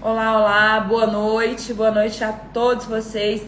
Olá, olá, boa noite, boa noite a todos vocês,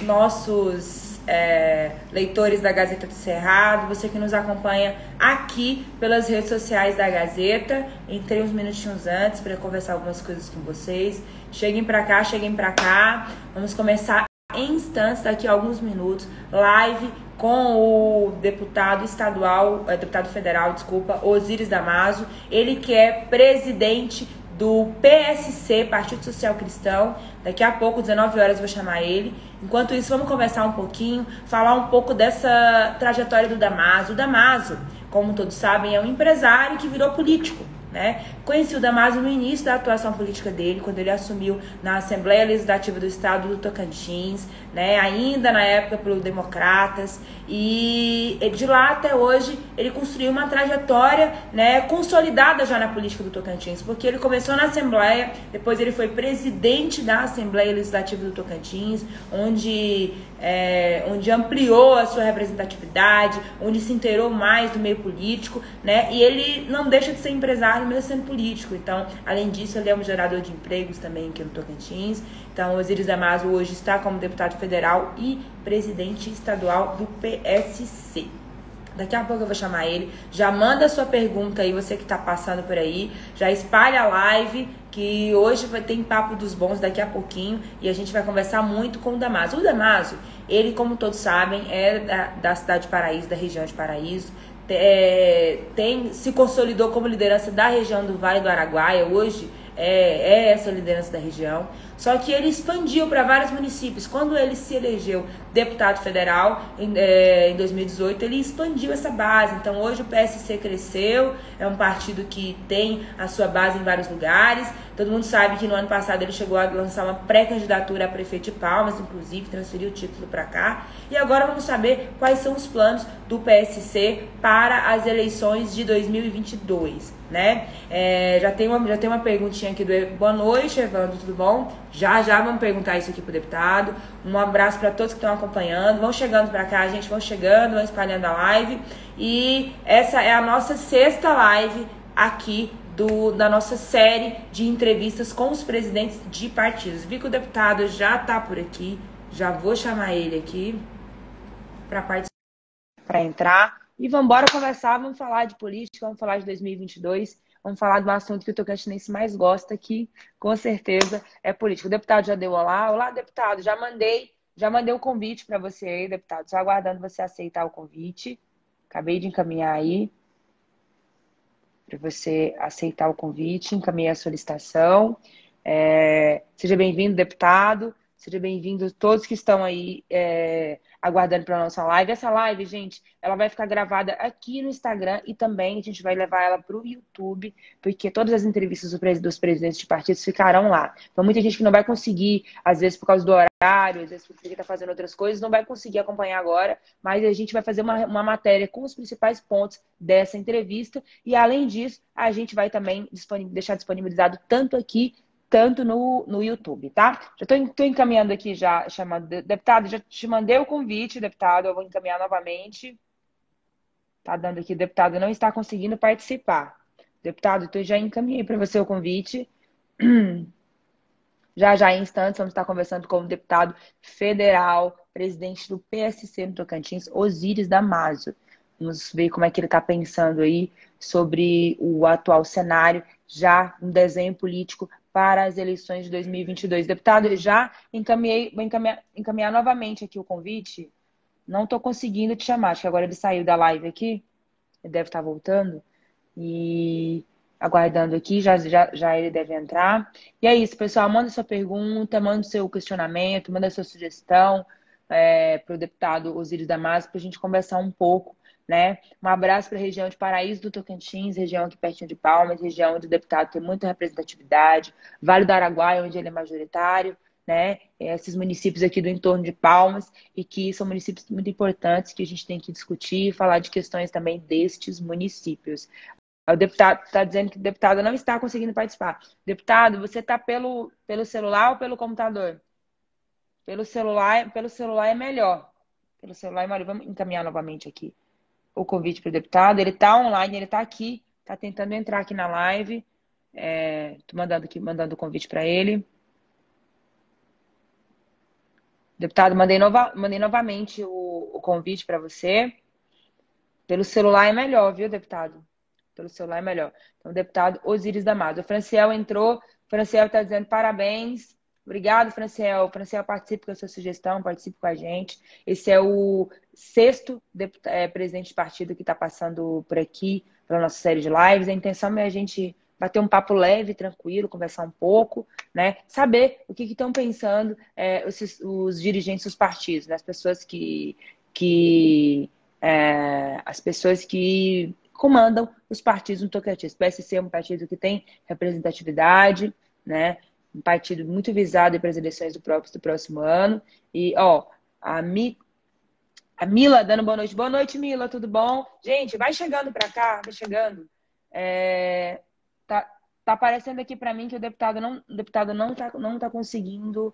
nossos é, leitores da Gazeta do Cerrado, você que nos acompanha aqui pelas redes sociais da Gazeta. Entrei uns minutinhos antes para conversar algumas coisas com vocês. Cheguem para cá, cheguem para cá. Vamos começar em instantes, daqui a alguns minutos, live com o deputado estadual, é, deputado federal, desculpa, Osíris Damaso, ele que é presidente do PSC, Partido Social Cristão. Daqui a pouco, 19 horas, vou chamar ele. Enquanto isso, vamos conversar um pouquinho, falar um pouco dessa trajetória do Damaso. O Damaso, como todos sabem, é um empresário que virou político. Né? Conheci o Damaso no início da atuação política dele, quando ele assumiu na Assembleia Legislativa do Estado do Tocantins, né? ainda na época pelo Democratas, e de lá até hoje ele construiu uma trajetória né, consolidada já na política do Tocantins, porque ele começou na Assembleia, depois ele foi presidente da Assembleia Legislativa do Tocantins, onde, é, onde ampliou a sua representatividade, onde se inteirou mais do meio político, né? e ele não deixa de ser empresário mesmo sendo político. Então, além disso, ele é um gerador de empregos também aqui no Tocantins. Então, Osiris Damaso hoje está como deputado federal e presidente estadual do PSC. Daqui a pouco eu vou chamar ele. Já manda sua pergunta aí, você que está passando por aí. Já espalha a live, que hoje vai ter papo dos bons daqui a pouquinho. E a gente vai conversar muito com o Damaso. O Damaso, ele, como todos sabem, é da, da cidade de Paraíso, da região de Paraíso é, tem, se consolidou como liderança da região do Vale do Araguaia, hoje é, é essa liderança da região. Só que ele expandiu para vários municípios. Quando ele se elegeu deputado federal em, é, em 2018, ele expandiu essa base. Então hoje o PSC cresceu, é um partido que tem a sua base em vários lugares. Todo mundo sabe que no ano passado ele chegou a lançar uma pré-candidatura a prefeito de Palmas, inclusive transferiu o título para cá. E agora vamos saber quais são os planos do PSC para as eleições de 2022, né? É, já, tem uma, já tem uma perguntinha aqui do Boa noite, Evandro, tudo bom? Já já vamos perguntar isso aqui pro deputado. Um abraço para todos que estão acompanhando. Vão chegando para cá, gente vão chegando, vão espalhando a live. E essa é a nossa sexta live aqui do, da nossa série de entrevistas com os presidentes de partidos. Vi que o deputado já está por aqui, já vou chamar ele aqui para participar, para entrar. E vamos embora conversar, vamos falar de política, vamos falar de 2022. Vamos falar de um assunto que o Tocantinense mais gosta, que com certeza é político. O deputado já deu olá. Olá, deputado, já mandei, já mandei o um convite para você aí, deputado. Só aguardando você aceitar o convite. Acabei de encaminhar aí para você aceitar o convite, encaminhei a solicitação. É, seja bem-vindo, deputado. Seja bem-vindo todos que estão aí é, aguardando para nossa live. Essa live, gente, ela vai ficar gravada aqui no Instagram e também a gente vai levar ela para o YouTube, porque todas as entrevistas dos presidentes de partidos ficarão lá. Então, muita gente que não vai conseguir, às vezes por causa do horário, às vezes porque está fazendo outras coisas, não vai conseguir acompanhar agora, mas a gente vai fazer uma, uma matéria com os principais pontos dessa entrevista e, além disso, a gente vai também deixar disponibilizado tanto aqui tanto no, no YouTube, tá? Já estou encaminhando aqui já, chamando deputado, já te mandei o convite, deputado, eu vou encaminhar novamente. Tá dando aqui, deputado não está conseguindo participar. Deputado, então já encaminhei para você o convite. Já já em instantes vamos estar conversando com o deputado federal, presidente do PSC no Tocantins, Osíris Damaso. Vamos ver como é que ele está pensando aí sobre o atual cenário, já um desenho político para as eleições de 2022. Deputado, já encaminhei, vou encaminhar, encaminhar novamente aqui o convite. Não estou conseguindo te chamar, acho que agora ele saiu da live aqui. Ele deve estar voltando. E aguardando aqui, já, já, já ele deve entrar. E é isso, pessoal. Manda sua pergunta, manda seu questionamento, manda sua sugestão é, para o deputado Osiris Damasco para a gente conversar um pouco né? Um abraço para a região de Paraíso do Tocantins, região aqui pertinho de Palmas, região onde o deputado tem muita representatividade, Vale do Araguaia, onde ele é majoritário, né? Esses municípios aqui do entorno de Palmas e que são municípios muito importantes que a gente tem que discutir e falar de questões também destes municípios. O deputado está dizendo que o deputado não está conseguindo participar. Deputado, você está pelo, pelo celular ou pelo computador? Pelo celular, pelo celular é melhor. Pelo celular é melhor. Vamos encaminhar novamente aqui o convite para o deputado. Ele está online, ele está aqui, está tentando entrar aqui na live. É, tô mandando aqui, mandando o convite para ele. Deputado, mandei, nova, mandei novamente o, o convite para você. Pelo celular é melhor, viu, deputado? Pelo celular é melhor. Então, deputado Osíris Damado. O Franciel entrou. O Franciel está dizendo parabéns. Obrigado, Franciel. Franciel, participe com a sua sugestão, participe com a gente. Esse é o sexto é, presidente de partido que está passando por aqui, pela nossa série de lives. A intenção é a gente bater um papo leve, tranquilo, conversar um pouco, né? Saber o que estão pensando é, os, os, dirigentes dos partidos, né? as pessoas que, que é, as pessoas que comandam os partidos no Tocantins. O PSC é um partido que tem representatividade, né? Um partido muito visado para as eleições do, próprio, do próximo ano. E, ó, a, Mi, a Mila dando boa noite. Boa noite, Mila, tudo bom? Gente, vai chegando para cá, vai chegando. É, tá, tá aparecendo aqui para mim que o deputado não, o deputado não tá, não tá conseguindo,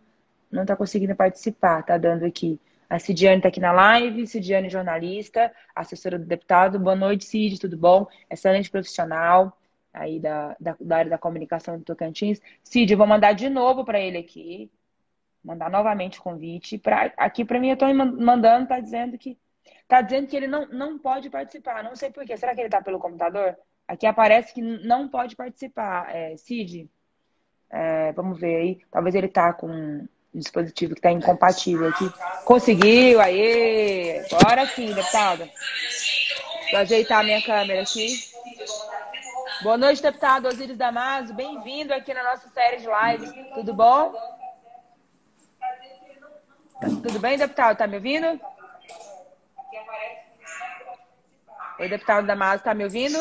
não tá conseguindo participar, tá dando aqui. A Cidiane está aqui na live, Cidiane jornalista, assessora do deputado. Boa noite, Cid, tudo bom? Excelente profissional aí da, da, da área da comunicação do Tocantins. Cid, eu vou mandar de novo para ele aqui, mandar novamente o convite. Pra, aqui para mim, eu estou mandando, tá dizendo que tá dizendo que ele não, não pode participar. Não sei por quê. Será que ele está pelo computador? Aqui aparece que não pode participar. É, Cid, é, vamos ver aí. Talvez ele tá com um dispositivo que está incompatível aqui. Conseguiu, aí. Agora sim, deputada. Vou ajeitar a minha câmera aqui. Boa noite, deputado Osiris Damaso. Bem-vindo aqui na nossa série de lives. Tudo bom? Tudo bem, deputado? Tá me ouvindo? Oi, deputado Damaso, tá me ouvindo?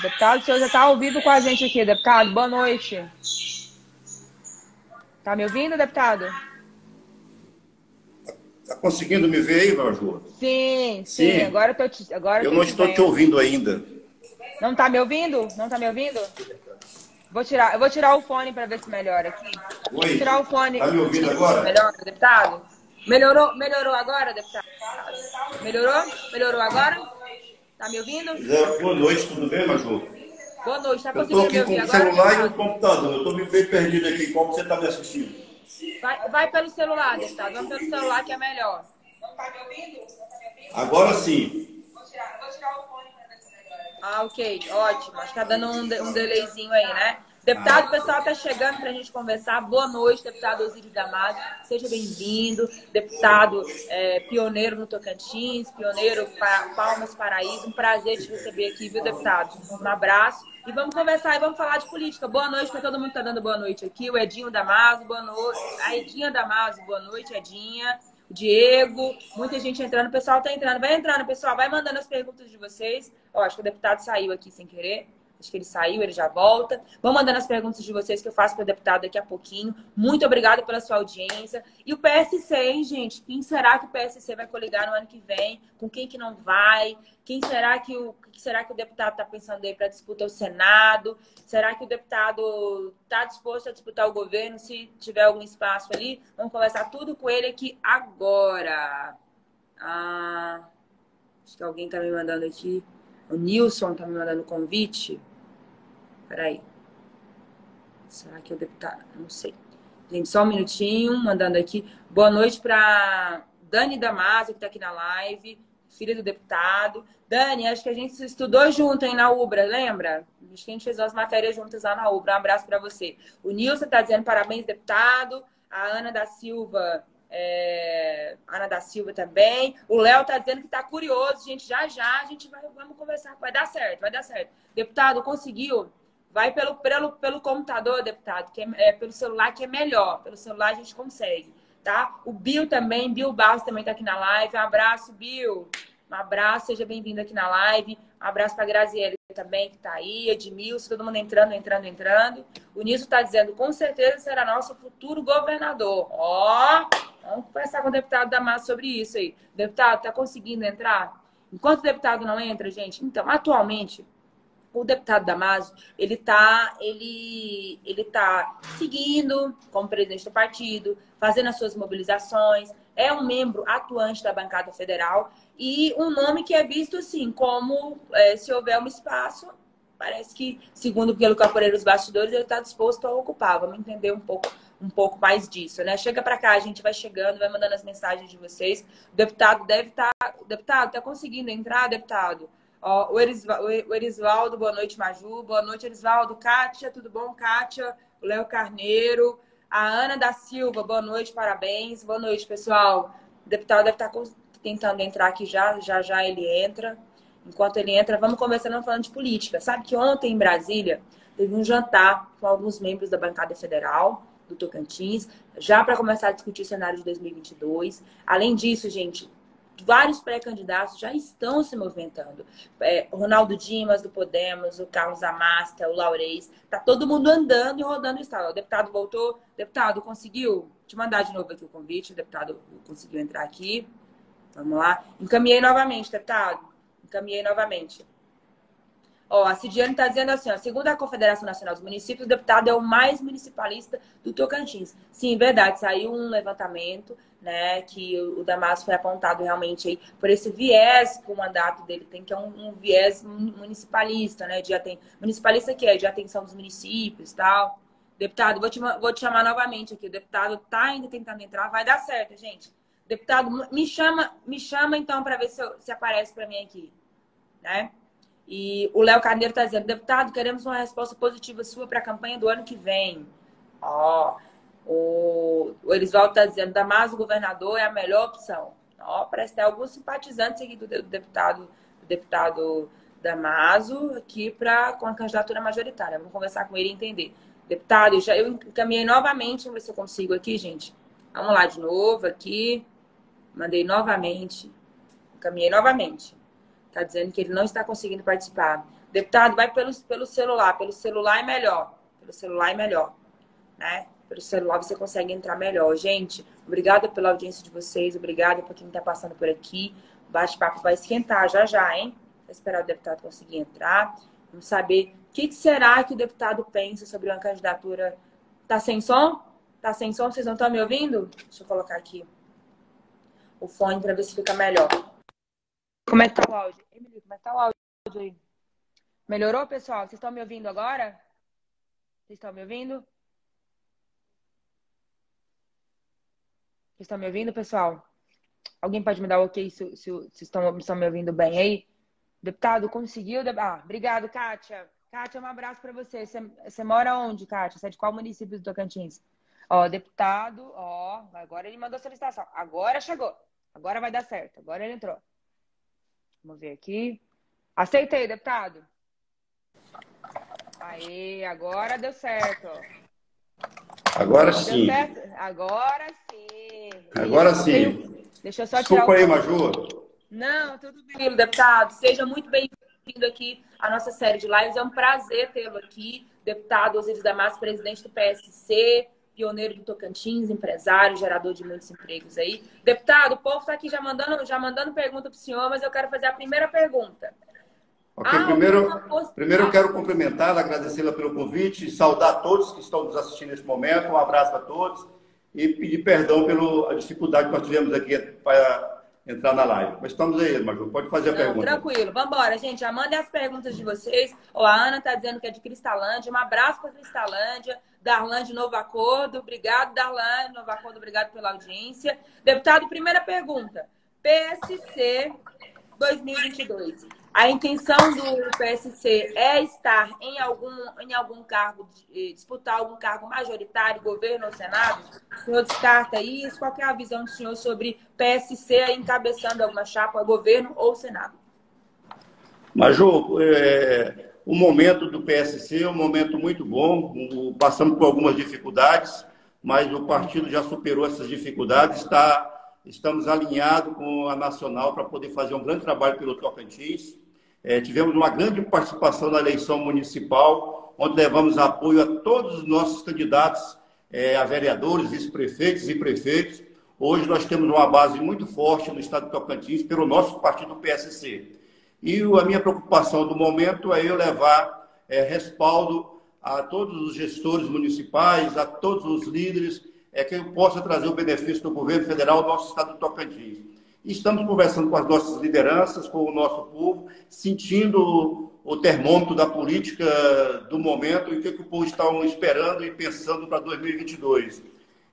Deputado, o senhor já ao vivo com a gente aqui, deputado. Boa noite. Tá me ouvindo, deputado? Tá conseguindo me ver aí, Maju? Sim, sim, sim. Agora eu te, agora eu não estou te ouvindo ainda. Não tá me ouvindo? Não tá me ouvindo? Vou tirar, eu vou tirar o fone para ver se melhora aqui. Oi. Vou tirar o fone. Tá me ouvindo agora? Melhora, deputado? Melhorou, melhorou agora, deputado? Melhorou? Melhorou agora? Tá me ouvindo? boa noite, tudo bem, Maju? Boa noite, tá conseguindo Eu tô aqui com o celular agora? e o computador. Eu tô meio perdido aqui. Como você tá me assistindo? Vai, vai pelo celular, deputado. Vamos pelo celular que é melhor. Não tá me ouvindo? Agora sim. Vou tirar, vou tirar o fone ver se. Ah, ok. Ótimo. Acho que tá dando um, um delayzinho aí, né? Deputado, o pessoal está chegando para a gente conversar. Boa noite, deputado Osíris Damasio. Seja bem-vindo. Deputado é, pioneiro no Tocantins, pioneiro para Palmas Paraíso. Um prazer te receber aqui, viu, deputado? Um abraço. E vamos conversar e vamos falar de política. Boa noite para todo mundo que está dando boa noite aqui. O Edinho Damaso, boa noite. A Edinha Damaso, boa noite, Edinha. O Diego, muita gente entrando. O pessoal está entrando. Vai entrando, pessoal. Vai mandando as perguntas de vocês. Ó, acho que o deputado saiu aqui sem querer. Acho que ele saiu, ele já volta. Vão mandando as perguntas de vocês que eu faço para o deputado daqui a pouquinho. Muito obrigada pela sua audiência. E o PSC, gente? Quem será que o PSC vai coligar no ano que vem? Com quem que não vai? Quem será que o, que será que o deputado está pensando aí para disputar o Senado? Será que o deputado está disposto a disputar o governo se tiver algum espaço ali? Vamos conversar tudo com ele aqui agora. Ah, acho que alguém está me mandando aqui. O Nilson tá me mandando convite. Peraí. Será que o deputado? Não sei. Gente, só um minutinho, mandando aqui. Boa noite para Dani Damaso, que está aqui na live, filha do deputado. Dani, acho que a gente estudou junto aí na Ubra, lembra? Acho que a gente fez umas matérias juntas lá na Ubra. Um abraço para você. O Nilson está dizendo parabéns, deputado. A Ana da Silva é, Ana da Silva também. O Léo tá dizendo que tá curioso, gente. Já já a gente vai vamos conversar. Vai dar certo, vai dar certo. Deputado, conseguiu? Vai pelo, pelo, pelo computador, deputado, que é, é, pelo celular que é melhor. Pelo celular a gente consegue, tá? O Bill também, Bill Barros também tá aqui na live. Um abraço, Bill. Um abraço, seja bem-vindo aqui na live. Um abraço para Graziele também, que está aí, Edmilson, todo mundo entrando, entrando, entrando. O Nilson está dizendo, com certeza será nosso futuro governador. Ó, vamos conversar com o deputado Damasio sobre isso aí. Deputado, está conseguindo entrar? Enquanto o deputado não entra, gente, então, atualmente, o deputado Damaso, ele está ele, ele tá seguindo como presidente do partido, fazendo as suas mobilizações, é um membro atuante da bancada federal e um nome que é visto assim como é, se houver um espaço, parece que, segundo pelo que eu bastidores, ele está disposto a ocupar. Vamos entender um pouco um pouco mais disso, né? Chega para cá, a gente vai chegando, vai mandando as mensagens de vocês. O deputado deve estar. Tá... Deputado, está conseguindo entrar, deputado? Ó, o, Erisvaldo, boa noite, Maju. Boa noite, Erisvaldo. Kátia, tudo bom, Kátia? O Léo Carneiro. A Ana da Silva, boa noite, parabéns. Boa noite, pessoal. O deputado deve estar tentando entrar aqui já, já já ele entra. Enquanto ele entra, vamos começando falando de política. Sabe que ontem em Brasília teve um jantar com alguns membros da bancada federal do Tocantins, já para começar a discutir o cenário de 2022. Além disso, gente, vários pré-candidatos já estão se movimentando. É, Ronaldo Dimas, do Podemos, o Carlos Amasta, o Laurez, tá todo mundo andando e rodando o estado. O deputado voltou. Deputado, conseguiu? Te mandar de novo aqui o convite. O deputado conseguiu entrar aqui. Vamos lá. Encaminhei novamente, deputado. Encaminhei novamente. Ó, a Cidiane está dizendo assim, ó, segundo a Confederação Nacional dos Municípios, o deputado é o mais municipalista do Tocantins. Sim, verdade, saiu um levantamento, né, que o Damasco foi apontado realmente aí por esse viés que o mandato dele tem, que é um, um viés municipalista, né, de aten... municipalista que é de atenção dos municípios tal. Deputado, vou te, vou te chamar novamente aqui, o deputado tá ainda tentando entrar, vai dar certo, gente. Deputado, me chama, me chama então para ver se, eu, se aparece para mim aqui, né? E o Léo Carneiro está dizendo, deputado, queremos uma resposta positiva sua para a campanha do ano que vem. Ó, o, o Erisvaldo está dizendo, Damaso governador é a melhor opção. Ó, parece ter alguns simpatizantes aqui do deputado, do deputado Damaso aqui pra, com a candidatura majoritária. Vamos conversar com ele e entender. Deputado, já, eu encaminhei novamente, vamos ver se eu consigo aqui, gente. Vamos lá de novo aqui. Mandei novamente. Encaminhei novamente. Está dizendo que ele não está conseguindo participar. Deputado, vai pelo, pelo celular. Pelo celular é melhor. Pelo celular é melhor. Né? Pelo celular você consegue entrar melhor. Gente, obrigada pela audiência de vocês. Obrigada por quem está passando por aqui. O bate-papo vai esquentar já já, hein? Vou esperar o deputado conseguir entrar. Vamos saber o que, que será que o deputado pensa sobre uma candidatura. Tá sem som? Tá sem som? Vocês não estão me ouvindo? Deixa eu colocar aqui o fone para ver se fica melhor. Como é que tá o áudio? Emily, como é que tá o áudio aí? Melhorou, pessoal? Vocês estão me ouvindo agora? Vocês estão me ouvindo? Vocês estão me ouvindo, pessoal? Alguém pode me dar ok se, se, estão, estão me ouvindo bem aí? Deputado, conseguiu? Ah, obrigado, Kátia. Kátia, um abraço para você. você. Você mora onde, Kátia? Você é de qual município do Tocantins? Ó, deputado, ó, agora ele mandou solicitação. Agora chegou. Agora vai dar certo. Agora ele entrou. Vamos ver aqui. Aceitei, deputado. Aí, agora deu certo. Agora sim. Agora sim. Agora sim. Deixa eu só Desculpa tirar o... aí, Maju. Não, tudo bem, deputado. Seja muito bem-vindo aqui à nossa série de lives. É um prazer tê-lo aqui, deputado Osiris Damasco, presidente do PSC, pioneiro do Tocantins, empresário, gerador de muitos empregos aí. Deputado, o povo está aqui já mandando, já mandando pergunta para o senhor, mas eu quero fazer a primeira pergunta. Ok, ah, primeiro, primeiro eu quero cumprimentá-la, agradecê-la pelo convite, saudar todos que estão nos assistindo nesse momento, um abraço a todos e pedir perdão pela dificuldade que nós tivemos aqui para entrar na live. Mas estamos aí, Maju, pode fazer a Não, pergunta. Tranquilo, vamos embora, gente. Já mandem as perguntas de vocês. Ó, a Ana está dizendo que é de Cristalândia. Um abraço para Cristalândia. Darlan de Novo Acordo. Obrigado, Darlan. Novo Acordo, obrigado pela audiência. Deputado, primeira pergunta. PSC 2022. A intenção do PSC é estar em algum, em algum cargo, eh, disputar algum cargo majoritário, governo ou Senado? O senhor descarta isso? Qual é a visão do senhor sobre PSC encabeçando alguma chapa, governo ou Senado? Maju, é, o momento do PSC é um momento muito bom, passamos por algumas dificuldades, mas o partido já superou essas dificuldades, está, estamos alinhados com a Nacional para poder fazer um grande trabalho pelo Tocantins. É, tivemos uma grande participação na eleição municipal, onde levamos apoio a todos os nossos candidatos é, a vereadores, vice-prefeitos e prefeitos. Hoje nós temos uma base muito forte no estado de Tocantins pelo nosso partido PSC. E a minha preocupação do momento é eu levar é, respaldo a todos os gestores municipais, a todos os líderes, é que eu possa trazer o benefício do governo federal ao nosso estado do Tocantins. Estamos conversando com as nossas lideranças, com o nosso povo, sentindo o termômetro da política do momento e o que, que o povo está esperando e pensando para 2022.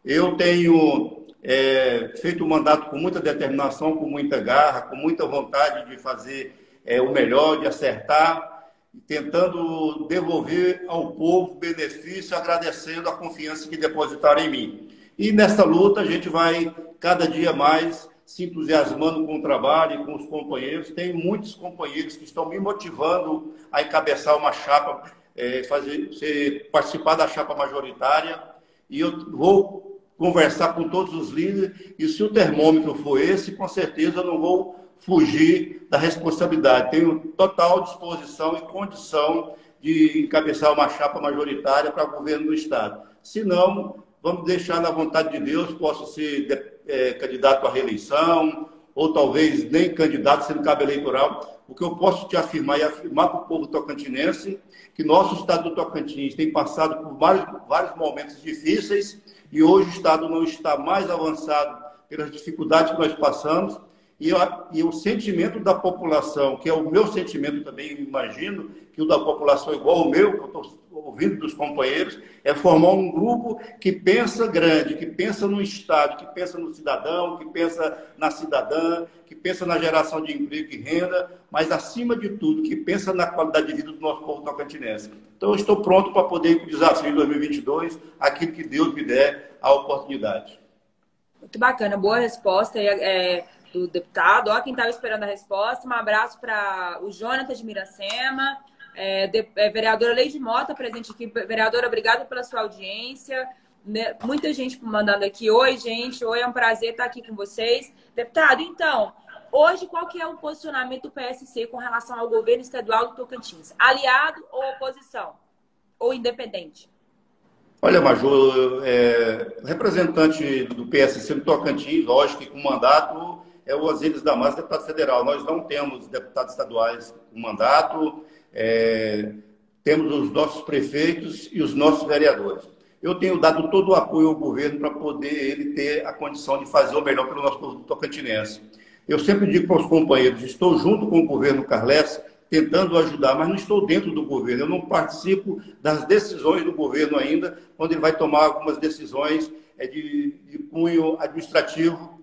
Eu tenho é, feito o mandato com muita determinação, com muita garra, com muita vontade de fazer é, o melhor, de acertar, tentando devolver ao povo benefício, agradecendo a confiança que depositaram em mim. E nessa luta a gente vai cada dia mais se entusiasmando com o trabalho e com os companheiros. Tem muitos companheiros que estão me motivando a encabeçar uma chapa, é, fazer, ser, participar da chapa majoritária. E eu vou conversar com todos os líderes. E se o termômetro for esse, com certeza eu não vou fugir da responsabilidade. Tenho total disposição e condição de encabeçar uma chapa majoritária para o governo do Estado. Se não, vamos deixar na vontade de Deus, posso ser é, candidato à reeleição, ou talvez nem candidato, sendo cabo eleitoral. O que eu posso te afirmar e afirmar para o povo tocantinense, que nosso estado do Tocantins tem passado por vários, vários momentos difíceis e hoje o estado não está mais avançado pelas dificuldades que nós passamos, e, e, o sentimento da população, que é o meu sentimento também, imagino, que o da população é igual ao meu, eu estou ouvindo dos companheiros, é formar um grupo que pensa grande, que pensa no Estado, que pensa no cidadão, que pensa na cidadã, que pensa na geração de emprego e renda, mas, acima de tudo, que pensa na qualidade de vida do nosso povo tocantinense. Então, eu estou pronto para poder ir para o desafio de 2022, aquilo que Deus me der a oportunidade. Muito bacana, boa resposta. É, do deputado. Ó, quem estava esperando a resposta. Um abraço para o Jonathan de Miracema, é, de, é, vereadora Leide Mota, presente aqui. Vereadora, obrigada pela sua audiência. Né, muita gente mandando aqui. Oi, gente. Oi, é um prazer estar aqui com vocês. Deputado, então, hoje qual que é o posicionamento do PSC com relação ao governo estadual do Tocantins? Aliado ou oposição? Ou independente? Olha, Major, é, representante do PSC do Tocantins, lógico que com mandato é o Osíris Damasio, deputado federal. Nós não temos deputados estaduais com mandato, é, temos os nossos prefeitos e os nossos vereadores. Eu tenho dado todo o apoio ao governo para poder ele ter a condição de fazer o melhor pelo nosso povo tocantinense. Eu sempre digo para os companheiros, estou junto com o governo Carles, tentando ajudar, mas não estou dentro do governo, eu não participo das decisões do governo ainda, quando ele vai tomar algumas decisões é, de, de cunho administrativo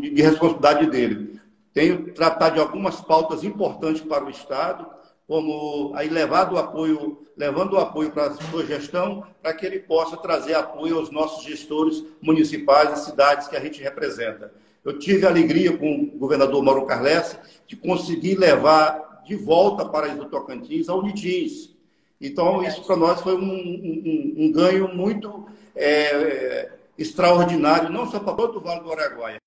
de, de responsabilidade dele. Tenho tratado de algumas pautas importantes para o Estado, como aí levado o apoio, levando o apoio para a sua gestão, para que ele possa trazer apoio aos nossos gestores municipais e cidades que a gente representa. Eu tive a alegria com o governador Mauro Carles de conseguir levar de volta para do Tocantins ao Unitins. Então, isso para nós foi um, um, um ganho muito é, extraordinário, não só para todo o Vale do Araguaia,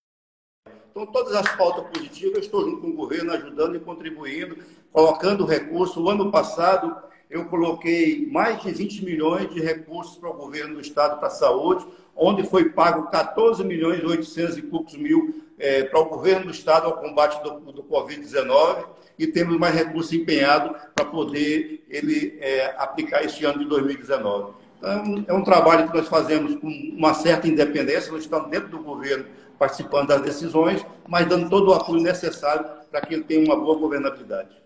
então, todas as pautas positivas, eu estou junto com o governo, ajudando e contribuindo, colocando recursos. O ano passado, eu coloquei mais de 20 milhões de recursos para o governo do Estado para a saúde, onde foi pago 14 milhões e 800 e poucos mil é, para o governo do Estado ao combate do, do Covid-19 e temos mais recursos empenhados para poder ele é, aplicar este ano de 2019. Então, é um trabalho que nós fazemos com uma certa independência, nós estamos dentro do governo participando das decisões, mas dando todo o apoio necessário para que ele tenha uma boa governabilidade.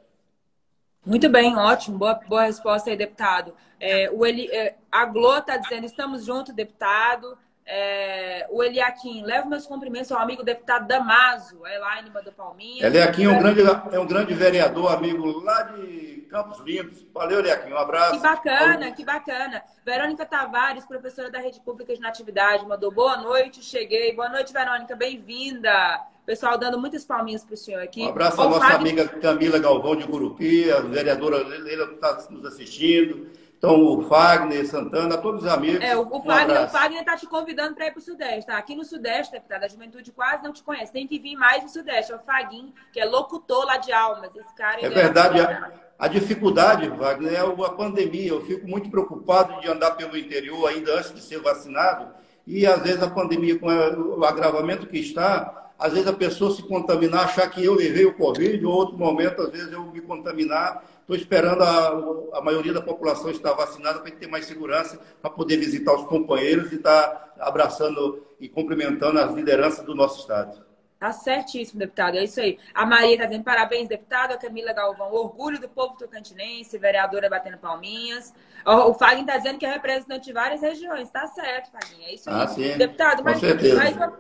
Muito bem, ótimo, boa, boa resposta aí, deputado. É, o Eli, é, a Glo está dizendo, estamos juntos, deputado. É, o Eliakim, leva meus cumprimentos ao amigo deputado Damaso, é lá em Lima do Palminha. Eliakim é um grande, é um grande vereador, amigo lá de Campos Limpos. Valeu, Eliakim, um abraço. Que bacana, que bacana. Verônica Tavares, professora da Rede Pública de Natividade, mandou boa noite, cheguei. Boa noite, Verônica, bem-vinda. Pessoal dando muitas palminhas para o senhor aqui. Um abraço à nossa amiga Camila Galvão de Gurupi, a vereadora Leila que está nos assistindo. Então, o Fagner, Santana, todos os amigos. É, o, o, Fagner, o Fagner tá te convidando para ir para o Sudeste, tá? Aqui no Sudeste, deputada, a juventude quase não te conhece. Tem que vir mais no Sudeste. É o Faguinho, que é locutor lá de Almas. Esse cara. É verdade. É a, a, dificuldade, Wagner, é a pandemia. Eu fico muito preocupado de andar pelo interior ainda antes de ser vacinado. E, às vezes, a pandemia, com o agravamento que está, às vezes a pessoa se contaminar, achar que eu levei o Covid, ou outro momento, às vezes eu me contaminar. Estou esperando a, a maioria da população estar vacinada para ter mais segurança, para poder visitar os companheiros e estar tá abraçando e cumprimentando as lideranças do nosso Estado. Tá certíssimo, deputado. É isso aí. A Maria está dizendo parabéns, deputado. A Camila Galvão, orgulho do povo tocantinense, vereadora batendo palminhas. O Fagner está dizendo que é representante de várias regiões. Tá certo, Fagner. É isso aí. Ah, sim. Deputado, mas, mais uma,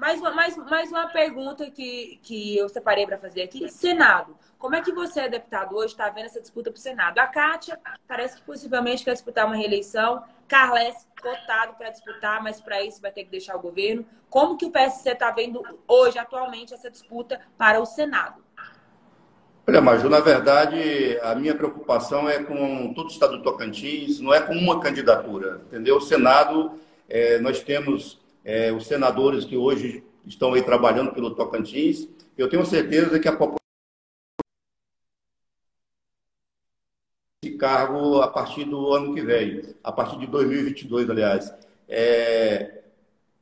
mais, uma, mais, mais uma pergunta que, que eu separei para fazer aqui. Senado. Como é que você, deputado, hoje está vendo essa disputa para o Senado? A Kátia parece que possivelmente quer disputar uma reeleição. Carles, cotado para disputar, mas para isso vai ter que deixar o governo. Como que o PSC está vendo hoje, atualmente, essa disputa para o Senado? Olha, Maju, na verdade, a minha preocupação é com todo o estado do Tocantins, não é com uma candidatura, entendeu? O Senado, é, nós temos é, os senadores que hoje estão aí trabalhando pelo Tocantins. Eu tenho certeza que a população cargo a partir do ano que vem, a partir de 2022, aliás. É,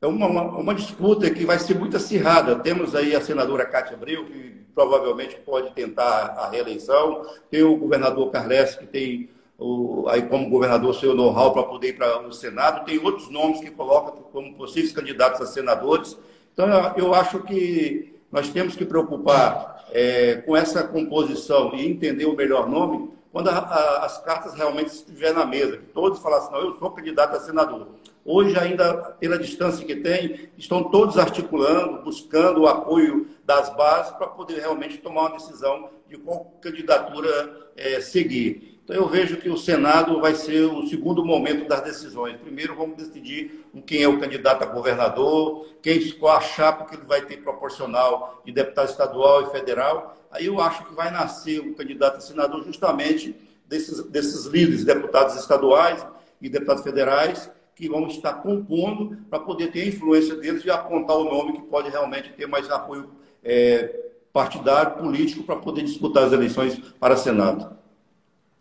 é uma, uma, uma, disputa que vai ser muito acirrada. Temos aí a senadora Cátia Abreu, que provavelmente pode tentar a reeleição. Tem o governador Carles, que tem o, aí como governador seu know-how para poder ir para o Senado. Tem outros nomes que colocam como possíveis candidatos a senadores. Então, eu acho que nós temos que preocupar é, com essa composição e entender o melhor nome quando a, a, as cartas realmente estiverem na mesa, que todos falassem, não, eu sou candidato a senador. Hoje, ainda pela distância que tem, estão todos articulando, buscando o apoio das bases para poder realmente tomar uma decisão de qual candidatura é, seguir. Então, eu vejo que o Senado vai ser o segundo momento das decisões. Primeiro, vamos decidir quem é o candidato a governador, quem, qual a chapa que ele vai ter proporcional de deputado estadual e federal. Aí eu acho que vai nascer o candidato a senador justamente desses, desses líderes, deputados estaduais e deputados federais, que vão estar compondo para poder ter a influência deles e apontar o nome que pode realmente ter mais apoio é, partidário, político, para poder disputar as eleições para Senado.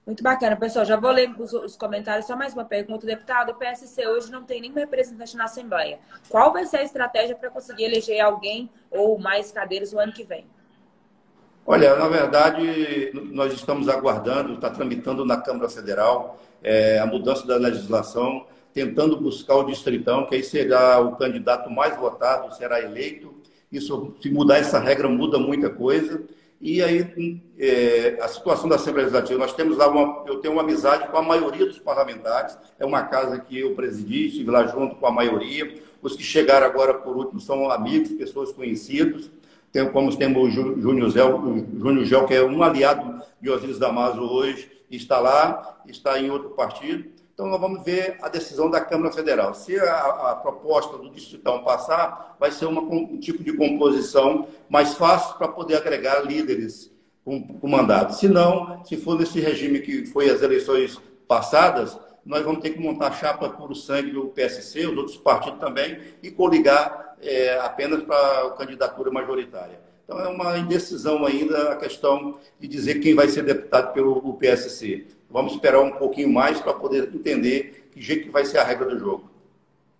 Muito bacana, pessoal. Já vou ler os, os, comentários. Só mais uma pergunta, deputado. O PSC hoje não tem nenhum representante na Assembleia. Qual vai ser a estratégia para conseguir eleger alguém ou mais cadeiras no ano que vem? Olha, na verdade, nós estamos aguardando, está tramitando na Câmara Federal é, a mudança da legislação, tentando buscar o distritão, que aí será o candidato mais votado, será eleito. Isso, se mudar essa regra, muda muita coisa. E aí, é, a situação da Assembleia Legislativa, nós temos lá uma, eu tenho uma amizade com a maioria dos parlamentares, é uma casa que eu presidi, estive lá junto com a maioria. Os que chegaram agora, por último, são amigos, pessoas conhecidos. Tem, como temos o Júnior Gel, Júnior Gel, que é um aliado de Osíris Damaso hoje, está lá, está em outro partido. Então, nós vamos ver a decisão da Câmara Federal. Se a, a proposta do Distritão passar, vai ser uma, um tipo de composição mais fácil para poder agregar líderes com, com mandato. Se não, se for nesse regime que foi as eleições passadas, nós vamos ter que montar chapa puro sangue do PSC, os outros partidos também, e coligar é, apenas para a candidatura majoritária. Então, é uma indecisão ainda a questão de dizer quem vai ser deputado pelo PSC. Vamos esperar um pouquinho mais para poder entender que jeito que vai ser a regra do jogo.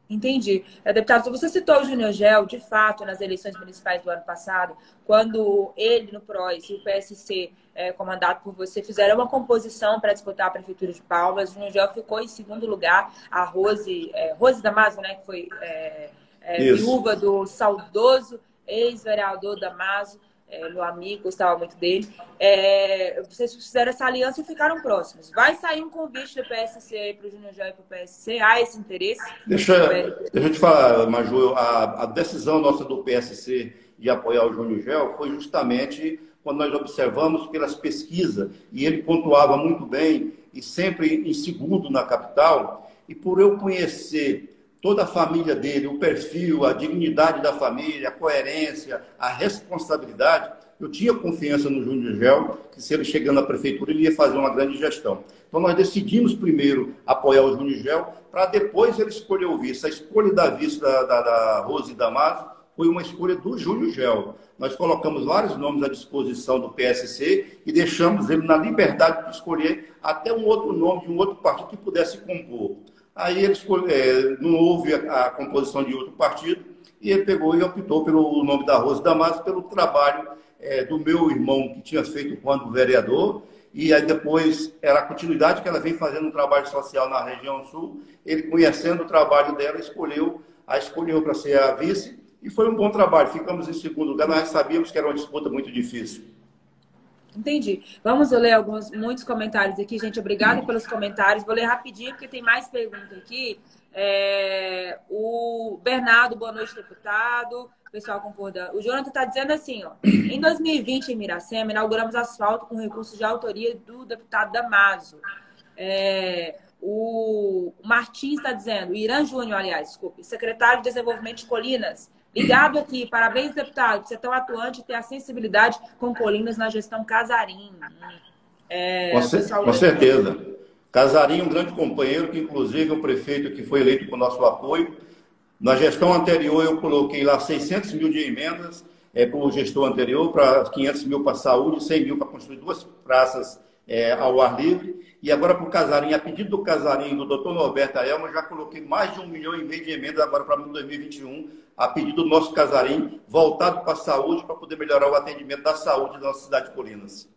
Entendi. É, deputado, você citou o Júnior Gel, de fato, nas eleições municipais do ano passado, quando ele no PROS e o PSC, é, comandado por você, fizeram uma composição para disputar a Prefeitura de Palmas. O Júnior Gel ficou em segundo lugar. A Rose, é, Rose Damaso, né, que foi é, é, viúva do saudoso ex-vereador Damaso, é, meu amigo, gostava muito dele. É, vocês fizeram essa aliança e ficaram próximos. Vai sair um convite do PSC para o Júnior Joy e para o PSC? Há esse interesse? Deixa, é... deixa eu te falar, Maju, a, a, decisão nossa do PSC de apoiar o Júnior Gel foi justamente quando nós observamos pelas pesquisas, e ele pontuava muito bem, e sempre em segundo na capital, e por eu conhecer toda a família dele, o perfil, a dignidade da família, a coerência, a responsabilidade, eu tinha confiança no Júnior Gel, que se ele chegando à prefeitura, ele ia fazer uma grande gestão. Então, nós decidimos primeiro apoiar o Júnior Gel, para depois ele escolher o vice. A escolha da vice da, da, da Rose Damaso foi uma escolha do Júnior Gel. Nós colocamos vários nomes à disposição do PSC e deixamos ele na liberdade de escolher até um outro nome de um outro partido que pudesse compor. Aí eles, é, não houve a, a, composição de outro partido e ele pegou e optou pelo nome da Rose Damasco, pelo trabalho é, do meu irmão, que tinha feito quando vereador, e aí depois era a continuidade que ela vem fazendo um trabalho social na região sul. Ele, conhecendo o trabalho dela, escolheu a escolheu para ser a vice, e foi um bom trabalho. Ficamos em segundo lugar, nós sabíamos que era uma disputa muito difícil. Entendi. Vamos ler alguns, muitos comentários aqui, gente. Obrigada pelos comentários. Vou ler rapidinho, porque tem mais perguntas aqui. É, o Bernardo, boa noite, deputado. Pessoal concordando. O Jonathan está dizendo assim, ó. Em 2020, em Miracema, inauguramos asfalto com recursos de autoria do deputado Damaso. É, o Martins está dizendo, o Irã Júnior, aliás, desculpe, secretário de Desenvolvimento de Colinas, Ligado aqui. Parabéns, deputado, por ser tão atuante e ter a sensibilidade com Colinas na gestão Casarim. É, com, com certeza. Casarim, um grande companheiro, que inclusive é o prefeito que foi eleito com nosso apoio. Na gestão anterior, eu coloquei lá 600 mil de emendas é, para o gestor anterior, para 500 mil para a saúde, 100 mil para construir duas praças é, ao ar livre. E agora para o Casarim, a pedido do Casarim do doutor Norberto Elma, já coloquei mais de um milhão e meio de emendas agora para 2021, a pedido do nosso Casarim, voltado para a saúde, para poder melhorar o atendimento da saúde da nossa cidade de Colinas.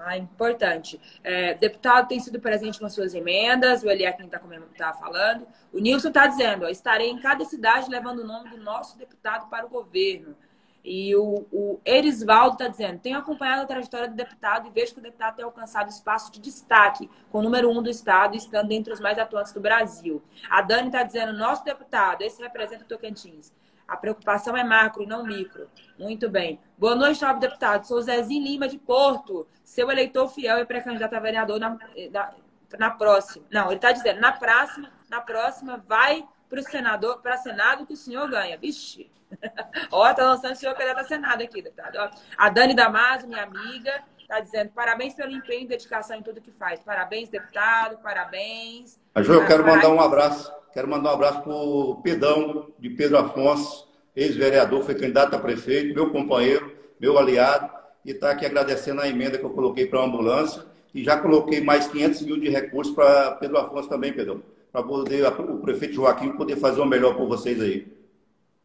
Ah, importante. É, deputado tem sido presente com suas emendas, o Eliakim está tá falando. O Nilson está dizendo, ó, estarei em cada cidade levando o nome do nosso deputado para o governo. E o, o Erisvaldo está dizendo: tenho acompanhado a trajetória do deputado e vejo que o deputado tem alcançado espaço de destaque, com o número um do Estado, estando entre os mais atuantes do Brasil. A Dani está dizendo: nosso deputado, esse representa o Tocantins. A preocupação é macro, não micro. Muito bem. Boa noite, nobre deputado. Sou Zezinho Lima, de Porto, seu eleitor fiel e pré-candidato a vereador na, na, na próxima. Não, ele está dizendo: na próxima, na próxima, vai para o senador, para Senado que o senhor ganha. Vixe. Ó, tá lançando o senhor candidato a Senado aqui, deputado. Ó, a Dani Damaso, minha amiga, tá dizendo parabéns pelo empenho e dedicação em tudo que faz. Parabéns, deputado, parabéns. A Ju, eu quero mandar um abraço. Quero mandar um abraço para o Pedão, de Pedro Afonso, ex-vereador, foi candidato a prefeito, meu companheiro, meu aliado, e está aqui agradecendo a emenda que eu coloquei para a ambulância. E já coloquei mais 500 mil de recursos para Pedro Afonso também, Pedro. Para poder o prefeito Joaquim poder fazer o melhor por vocês aí.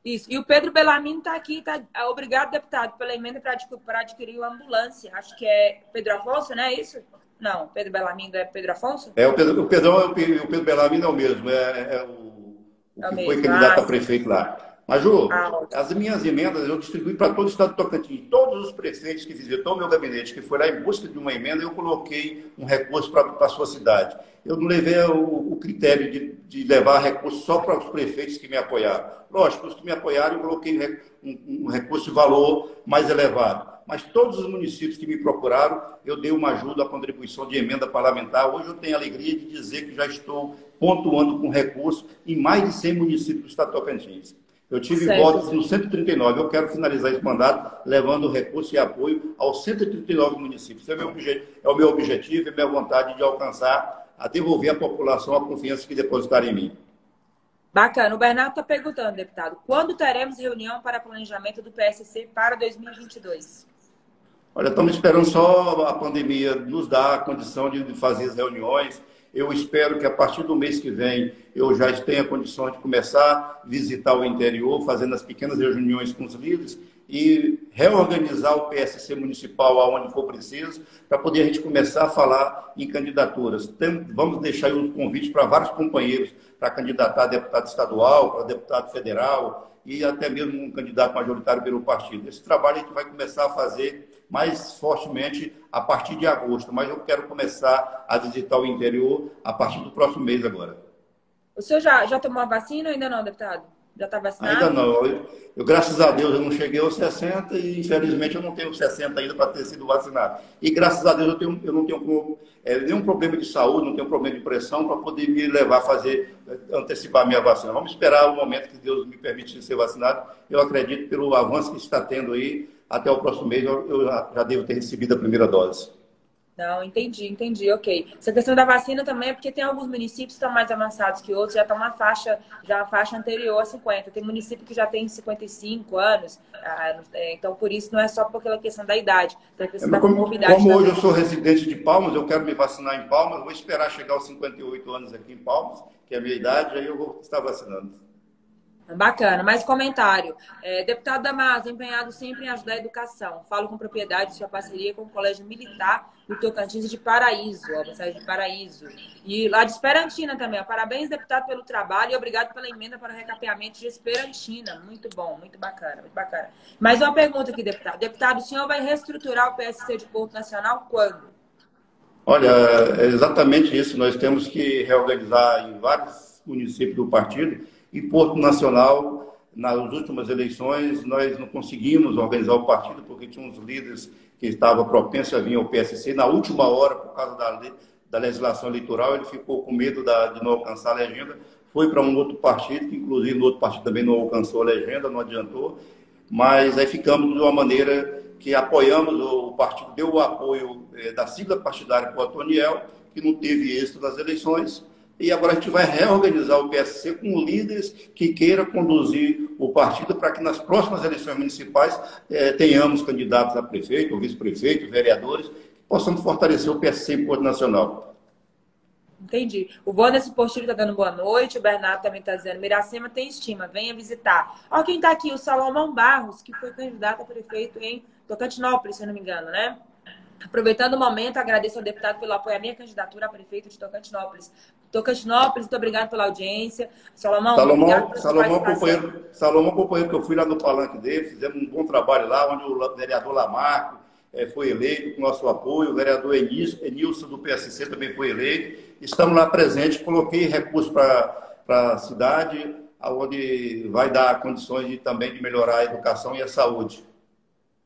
Isso. E o Pedro Bellarmino está aqui. Tá... Obrigado, deputado, pela emenda para adquirir uma ambulância. Acho que é Pedro Afonso, não é isso? Não, Pedro Bellarmino é Pedro Afonso? É, o Pedro, o Pedro, o Pedro Bellarmino é o mesmo. É, é o, o é que foi candidato ah, a prefeito lá. Mas, Ju, ah, as minhas emendas eu distribuí para todo o estado do Tocantins. Todos os prefeitos que visitou o meu gabinete, que foi lá em busca de uma emenda, eu coloquei um recurso para a sua cidade. Eu não levei o, o critério de, de, levar recurso só para os prefeitos que me apoiaram. Lógico, os que me apoiaram, eu coloquei um, um recurso de valor mais elevado. Mas todos os municípios que me procuraram, eu dei uma ajuda, a contribuição de emenda parlamentar. Hoje eu tenho a alegria de dizer que já estou pontuando com recurso em mais de 100 municípios do estado de Tocantins. Eu tive certo. votos no 139. Eu quero finalizar esse mandato levando recurso e apoio aos 139 municípios. É o meu, objetivo, é o meu objetivo e minha vontade de alcançar, a devolver à população a confiança que depositaram em mim. Bacana. O Bernardo está perguntando, deputado, quando teremos reunião para planejamento do PSC para 2022? Olha, estamos esperando só a pandemia nos dar a condição de fazer as reuniões eu espero que a partir do mês que vem eu já tenha condições de começar a visitar o interior, fazendo as pequenas reuniões com os líderes e reorganizar o PSC municipal aonde for preciso, para poder a gente começar a falar em candidaturas. Tem, vamos deixar aí os convites para vários companheiros para candidatar a deputado estadual, para deputado federal e até mesmo um candidato majoritário pelo partido. Esse trabalho a gente vai começar a fazer mais fortemente a partir de agosto, mas eu quero começar a visitar o interior a partir do próximo mês agora. O senhor já, já tomou a vacina ou ainda não, deputado? Já está vacinado? Ainda não. Eu, eu, graças a Deus, eu não cheguei aos 60 e, infelizmente, eu não tenho 60 ainda para ter sido vacinado. E, graças a Deus, eu, tenho, eu não tenho é, nenhum problema de saúde, não tenho problema de pressão para poder me levar a fazer, antecipar a minha vacina. Vamos esperar o momento que Deus me permite ser vacinado. Eu acredito, pelo avanço que está tendo aí, até o próximo mês eu, já devo ter recebido a primeira dose. Não, entendi, entendi, ok. Essa questão da vacina também é porque tem alguns municípios que estão mais avançados que outros, já estão na faixa, já a faixa anterior a 50. Tem município que já tem 55 anos, ah, é, então por isso não é só pela questão da idade, tem a questão é, da como, como hoje eu sou residente de Palmas, eu quero me vacinar em Palmas, vou esperar chegar aos 58 anos aqui em Palmas, que é a minha idade, aí eu vou estar vacinando. Bacana. Mais comentário. É, deputado Damas, empenhado sempre em ajudar a educação. Falo com propriedade de sua parceria com o Colégio Militar do Tocantins de Paraíso, ó, de Paraíso. E lá de Esperantina também. Parabéns, deputado, pelo trabalho e obrigado pela emenda para o recapeamento de Esperantina. Muito bom, muito bacana, muito bacana. Mais uma pergunta aqui, deputado. Deputado, o senhor vai reestruturar o PSC de Porto Nacional quando? Olha, é exatamente isso. Nós temos que reorganizar em vários municípios do partido e Porto Nacional, nas últimas eleições, nós não conseguimos organizar o partido porque tinha uns líderes que estavam propensos a vir ao PSC. Na última hora, por causa da, da legislação eleitoral, ele ficou com medo da, de não alcançar a legenda, foi para um outro partido, que inclusive no outro partido também não alcançou a legenda, não adiantou. Mas aí ficamos de uma maneira que apoiamos, o partido deu o apoio eh, da sigla partidária para o Antoniel, que não teve êxito nas eleições, e agora a gente vai reorganizar o PSC com líderes que queiram conduzir o partido para que nas próximas eleições municipais eh, tenhamos candidatos a prefeito, vice-prefeito, vereadores, que possamos fortalecer o PSC Porto Nacional. Entendi. O Bonas Postilho está dando boa noite, o Bernardo também está dizendo, Miracema tem estima, venha visitar. Olha quem está aqui, o Salomão Barros, que foi candidato a prefeito em Tocantinópolis, se não me engano, né? Aproveitando o momento, agradeço ao deputado pelo apoio à minha candidatura a prefeito de Tocantinópolis. Tocantinópolis, muito obrigado pela audiência. Salomão, Salomão, Salomão, companheiro, Salomão, companheiro, que eu fui lá no palanque dele, fizemos um bom trabalho lá, onde o vereador Lamarco é, foi eleito com nosso apoio, o vereador Enilson do PSC também foi eleito. Estamos lá presentes, coloquei recursos para a cidade, onde vai dar condições de, também de melhorar a educação e a saúde.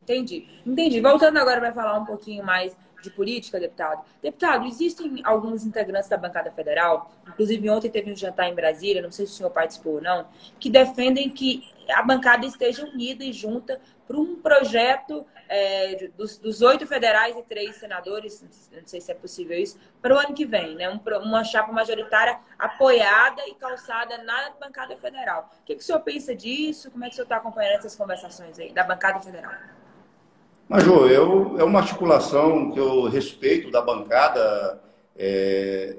Entendi. Entendi. Voltando agora para falar um pouquinho mais de política, deputado. Deputado, existem alguns integrantes da bancada federal, inclusive ontem teve um jantar em Brasília, não sei se o senhor participou ou não, que defendem que a bancada esteja unida e junta para um projeto é, dos, oito federais e três senadores, não sei se é possível isso, para o ano que vem, né? Um, uma chapa majoritária apoiada e calçada na bancada federal. O que, que o senhor pensa disso? Como é que o senhor está acompanhando essas conversações aí da bancada federal? Major, eu, é uma articulação que eu respeito da bancada. É,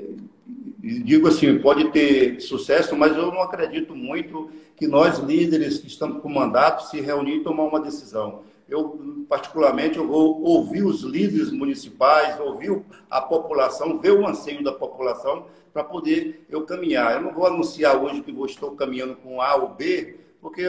digo assim, pode ter sucesso, mas eu não acredito muito que nós, líderes que estamos com mandato, se reunir e tomar uma decisão. Eu, particularmente, eu vou ouvir os líderes municipais, ouvir a população, ver o anseio da população para poder eu caminhar. Eu não vou anunciar hoje que vou, estou caminhando com A ou B, porque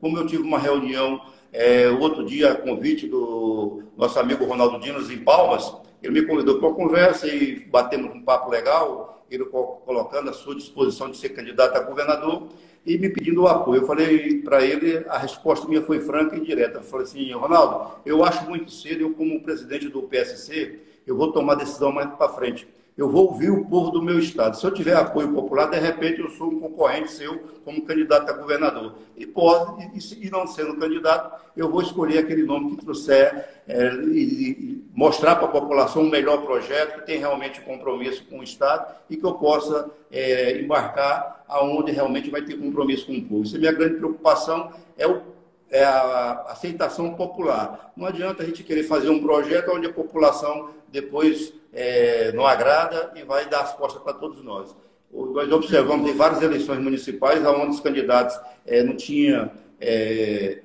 como eu tive uma reunião é, outro dia, convite do nosso amigo Ronaldo Dinos em Palmas, ele me convidou para uma conversa e batemos um papo legal, ele colocando à sua disposição de ser candidato a governador e me pedindo o apoio. Eu falei para ele, a resposta minha foi franca e direta. Eu falei assim, Ronaldo, eu acho muito cedo, eu como presidente do PSC, eu vou tomar decisão mais para frente eu vou ouvir o povo do meu estado. Se eu tiver apoio popular, de repente eu sou um concorrente seu como candidato a governador. E pode, e, não sendo candidato, eu vou escolher aquele nome que trouxer é, e, mostrar para a população um melhor projeto, que tem realmente compromisso com o Estado e que eu possa é, embarcar aonde realmente vai ter compromisso com o povo. Isso é minha grande preocupação, é o é a aceitação popular. Não adianta a gente querer fazer um projeto onde a população depois é, não agrada e vai dar as costas para todos nós. Nós observamos em várias eleições municipais onde os candidatos é, não tinham é,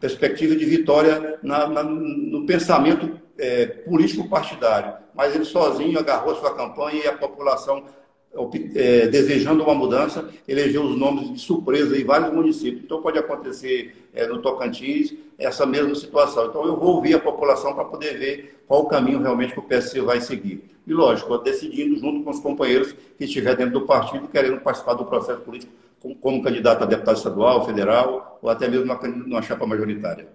perspectiva de vitória na, na, no pensamento é, político partidário, mas ele sozinho agarrou a sua campanha e a população é, desejando uma mudança, elegeu os nomes de surpresa em vários municípios. Então, pode acontecer é, no Tocantins essa mesma situação. Então, eu vou ouvir a população para poder ver qual o caminho realmente que o PSC vai seguir. E, lógico, decidindo junto com os companheiros que estiver dentro do partido querendo participar do processo político como, como candidato a deputado estadual, federal ou até mesmo numa, numa chapa majoritária.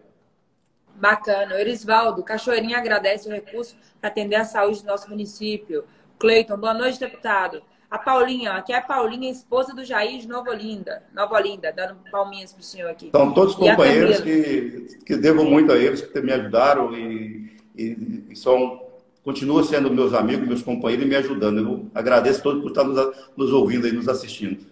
Bacana. Erisvaldo, Cachoeirinha agradece o recurso para atender a saúde do nosso município. Cleiton, boa noite, deputado. A Paulinha, aqui é a Paulinha, esposa do Jair de Nova Olinda, Nova Olinda, dando palminhas para o senhor aqui. São todos companheiros que, que devo muito a eles, que me ajudaram e, e, e são, continuam sendo meus amigos, meus companheiros e me ajudando. Eu agradeço a todos por estar nos, nos ouvindo e nos assistindo.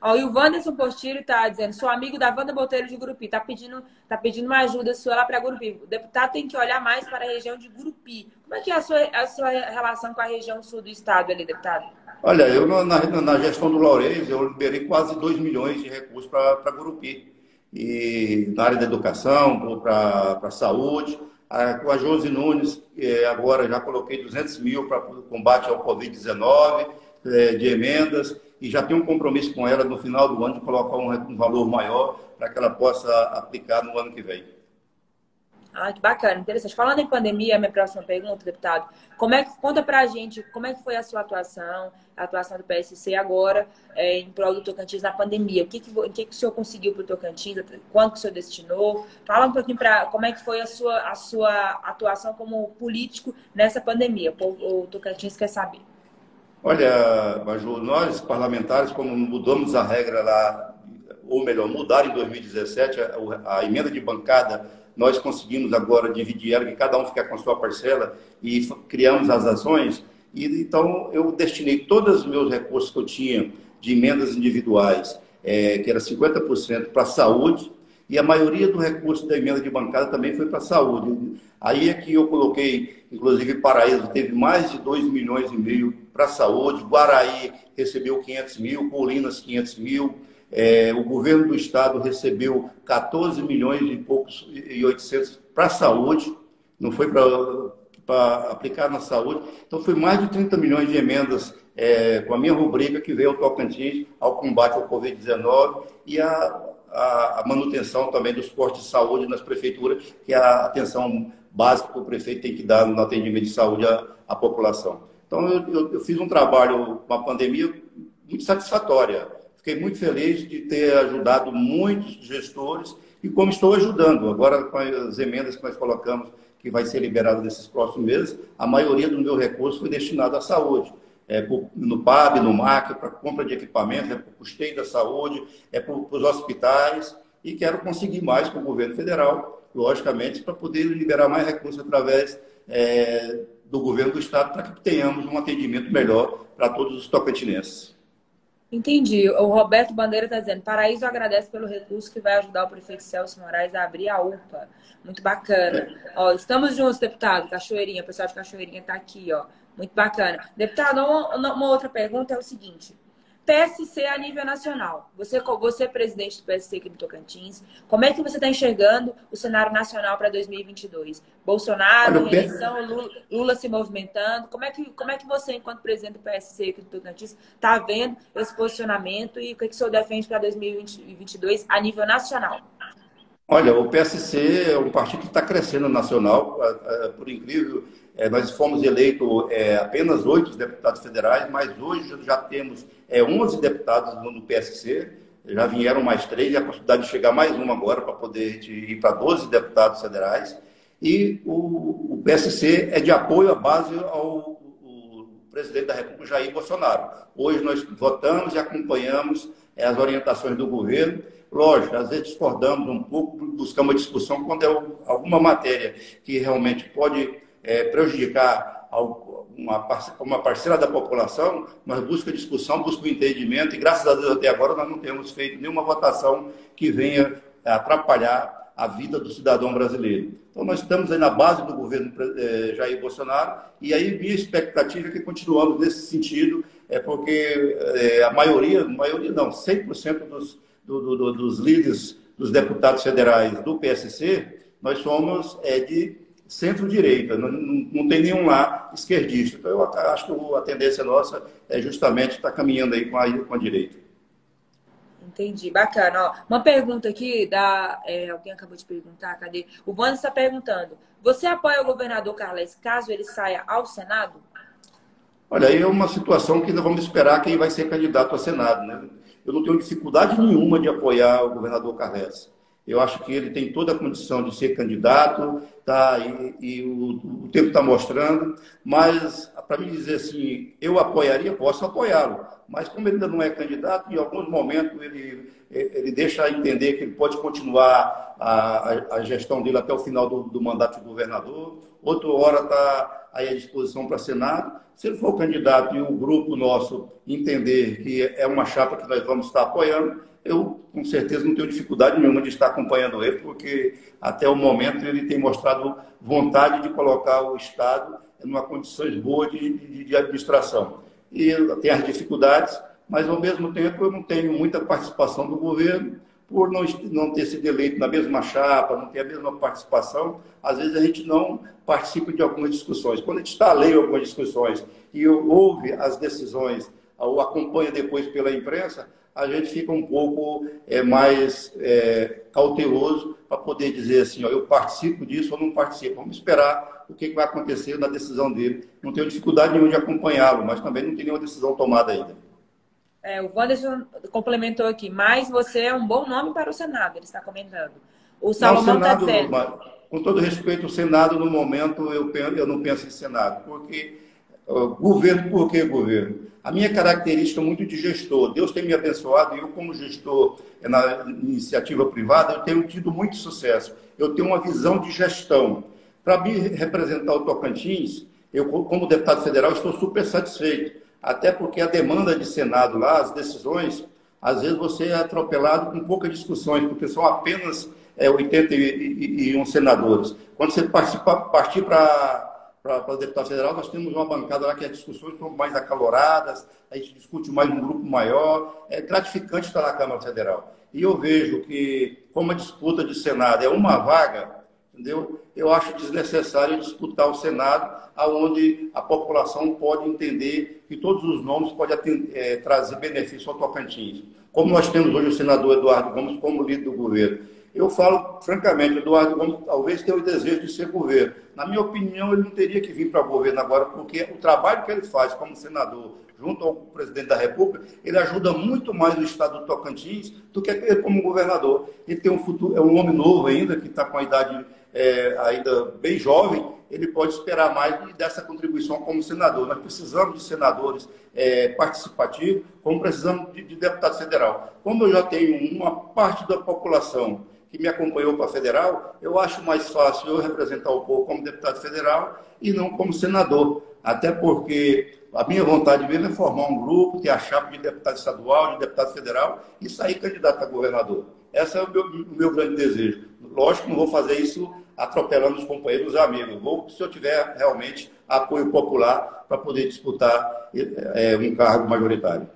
Ó, e o Wanderson Postilho está dizendo, sou amigo da Wanda Botelho de Gurupi, está pedindo, tá pedindo uma ajuda sua lá para Gurupi. O deputado tem que olhar mais para a região de Gurupi. Como é que é a sua, a sua relação com a região sul do estado ali, deputado? Olha, eu na, na gestão do Laurez, eu liberei quase 2 milhões de recursos para Gurupi. E na área da educação, para a saúde. com a Josi Nunes, é, agora já coloquei 200 mil para o combate ao Covid-19, é, de emendas e já tenho um compromisso com ela no final do ano de colocar um valor maior para que ela possa aplicar no ano que vem. Ah, que bacana, interessante. Falando em pandemia, minha próxima pergunta, deputado, como é que conta para a gente como é que foi a sua atuação, a atuação do PSC agora é, em prol do Tocantins na pandemia? O que que, o que, que o senhor conseguiu para o Tocantins? Quanto que o senhor destinou? Fala um pouquinho para como é que foi a sua, a sua atuação como político nessa pandemia. O, o Tocantins quer saber. Olha, Maju, nós parlamentares, como mudamos a regra lá, ou melhor, mudar em 2017 a, a, emenda de bancada, nós conseguimos agora dividir ela, que cada um fica com a sua parcela, e criamos as ações. E, então, eu destinei todos os meus recursos que eu tinha de emendas individuais, é, que era 50% para a saúde, e a maioria do recurso da emenda de bancada também foi para a saúde. Aí é que eu coloquei, inclusive Paraíso teve mais de 2 milhões e meio para a saúde, Guaraí recebeu 500 mil, Colinas 500 mil, é, o governo do estado recebeu 14 milhões e poucos e 800 para a saúde, não foi para aplicar na saúde. Então foi mais de 30 milhões de emendas é, com a minha rubrica que veio ao Tocantins ao combate ao Covid-19 e a, a, a, manutenção também dos postos de saúde nas prefeituras, que é a atenção básica que o prefeito tem que dar no atendimento de saúde à, à população. Então, eu, eu, eu, fiz um trabalho com a pandemia muito satisfatória. Fiquei muito feliz de ter ajudado muitos gestores e como estou ajudando. Agora, com as emendas que nós colocamos, que vai ser liberada nesses próximos meses, a maioria do meu recurso foi destinado à saúde. É, no PAB, no MAC, para compra de equipamentos, é para o custeio da saúde, é para os hospitais, e quero conseguir mais com o governo federal logicamente, para poder liberar mais recursos através é, do governo do Estado, para que tenhamos um atendimento melhor para todos os tocantinenses. Entendi. O Roberto Bandeira está dizendo: Paraíso agradece pelo recurso que vai ajudar o prefeito Celso Moraes a abrir a UPA. Muito bacana. Ó, estamos juntos, deputado. Cachoeirinha, o pessoal de Cachoeirinha está aqui, ó. Muito bacana. Deputado, uma, uma outra pergunta é o seguinte: PSC a nível nacional. Você, você é presidente do PSC aqui do Tocantins. Como é que você está enxergando o cenário nacional para 2022? Bolsonaro, Olha, eleição, Lula, Lula, se movimentando. Como é, que, como é que você, enquanto presidente do PSC aqui do Tocantins, está vendo esse posicionamento e o que, que o senhor defende para 2022 a nível nacional? Olha, o PSC é um partido que está crescendo nacional, por incrível é, nós fomos eleitos é, apenas oito deputados federais, mas hoje já temos é, 11 deputados no, PSC, já vieram mais três, e a possibilidade de chegar mais um agora para poder ir para 12 deputados federais. E o, o, PSC é de apoio à base ao presidente da República, Jair Bolsonaro. Hoje nós votamos e acompanhamos é, as orientações do governo. Lógico, às vezes discordamos um pouco, buscamos uma discussão quando é alguma matéria que realmente pode é, prejudicar uma, parcela da população, mas busca discussão, busca entendimento, e graças a Deus até agora nós não temos feito nenhuma votação que venha atrapalhar a vida do cidadão brasileiro. Então nós estamos aí na base do governo é, Jair Bolsonaro, e aí minha expectativa é que continuamos nesse sentido, é porque é, a maioria, maioria não, 100% dos, do, do, dos líderes dos deputados federais do PSC, nós somos é, de centro-direita, não, não, tem nenhum lá esquerdista. Então, eu acho que a tendência nossa é justamente estar caminhando aí com a, com a direita. Entendi, bacana. Ó, uma pergunta aqui da. É, alguém acabou de perguntar, cadê? O Wanda está perguntando: você apoia o governador Carles caso ele saia ao Senado? Olha, aí é uma situação que nós vamos esperar quem vai ser candidato ao Senado. Né? Eu não tenho dificuldade nenhuma de apoiar o governador Carles. Eu acho que ele tem toda a condição de ser candidato, tá? E, e o, o, tempo está mostrando. Mas, para me dizer assim, eu apoiaria, posso apoiá-lo. Mas como ele ainda não é candidato, em alguns momentos ele, ele deixa entender que ele pode continuar a, a gestão dele até o final do, do mandato de governador. Outra hora está aí à disposição para Senado. Se ele for candidato e o grupo nosso entender que é uma chapa que nós vamos estar apoiando, eu com certeza não tenho dificuldade nenhuma de estar acompanhando ele, porque até o momento ele tem mostrado vontade de colocar o Estado em uma condições boas de, de, de administração. E tem as dificuldades, mas ao mesmo tempo eu não tenho muita participação do governo, por não, não ter sido eleito na mesma chapa, não ter a mesma participação, às vezes a gente não participa de algumas discussões. Quando a gente está lendo algumas discussões e ouve as decisões ou acompanha depois pela imprensa, a gente fica um pouco é, mais é, cauteloso para poder dizer assim, ó, eu participo disso ou não participo. Vamos esperar o que vai acontecer na decisão dele. Não tenho dificuldade nenhuma de acompanhá-lo, mas também não tem nenhuma decisão tomada ainda. É, o Wanderson complementou aqui, mas você é um bom nome para o Senado, ele está comentando. O Salomão está dizendo. Com todo respeito, o Senado, no momento, eu, penso, eu não penso em Senado, porque uh, governo, por que governo? A minha característica é muito de gestor. Deus tem me abençoado e eu, como gestor na iniciativa privada, eu tenho tido muito sucesso. Eu tenho uma visão de gestão. Para me representar o Tocantins, eu, como deputado federal, estou super satisfeito. Até porque a demanda de Senado lá, as decisões, às vezes você é atropelado com poucas discussões, porque são apenas é, 81 senadores. Quando você partir para para deputado federal, nós temos uma bancada lá que as discussões são mais acaloradas, a gente discute mais um grupo maior. É gratificante estar na Câmara Federal. E eu vejo que, como a disputa de Senado é uma vaga, entendeu? Eu acho desnecessário disputar o Senado, aonde a população pode entender que todos os nomes podem atender, é, trazer benefício ao Tocantins. Como nós temos hoje o senador Eduardo Gomes como líder do governo eu falo, francamente, Eduardo Gomes talvez tenha o desejo de ser governo. Na minha opinião, ele não teria que vir para o governo agora, porque o trabalho que ele faz como senador, junto ao presidente da República, ele ajuda muito mais o estado do Tocantins do que ele como governador. Ele tem um futuro, é um homem novo ainda, que está com a idade é, ainda bem jovem, ele pode esperar mais dessa contribuição como senador. Nós precisamos de senadores é, participativos, como precisamos de, de deputado federal. Como eu já tenho uma parte da população que me acompanhou para federal, eu acho mais fácil eu representar o povo como deputado federal e não como senador. Até porque a minha vontade mesmo é formar um grupo, ter a chapa de deputado estadual, de deputado federal e sair candidato a governador. Esse é o meu, o meu grande desejo. Lógico, não vou fazer isso atropelando os companheiros e amigos. Vou, se eu tiver realmente apoio popular para poder disputar é, um cargo majoritário.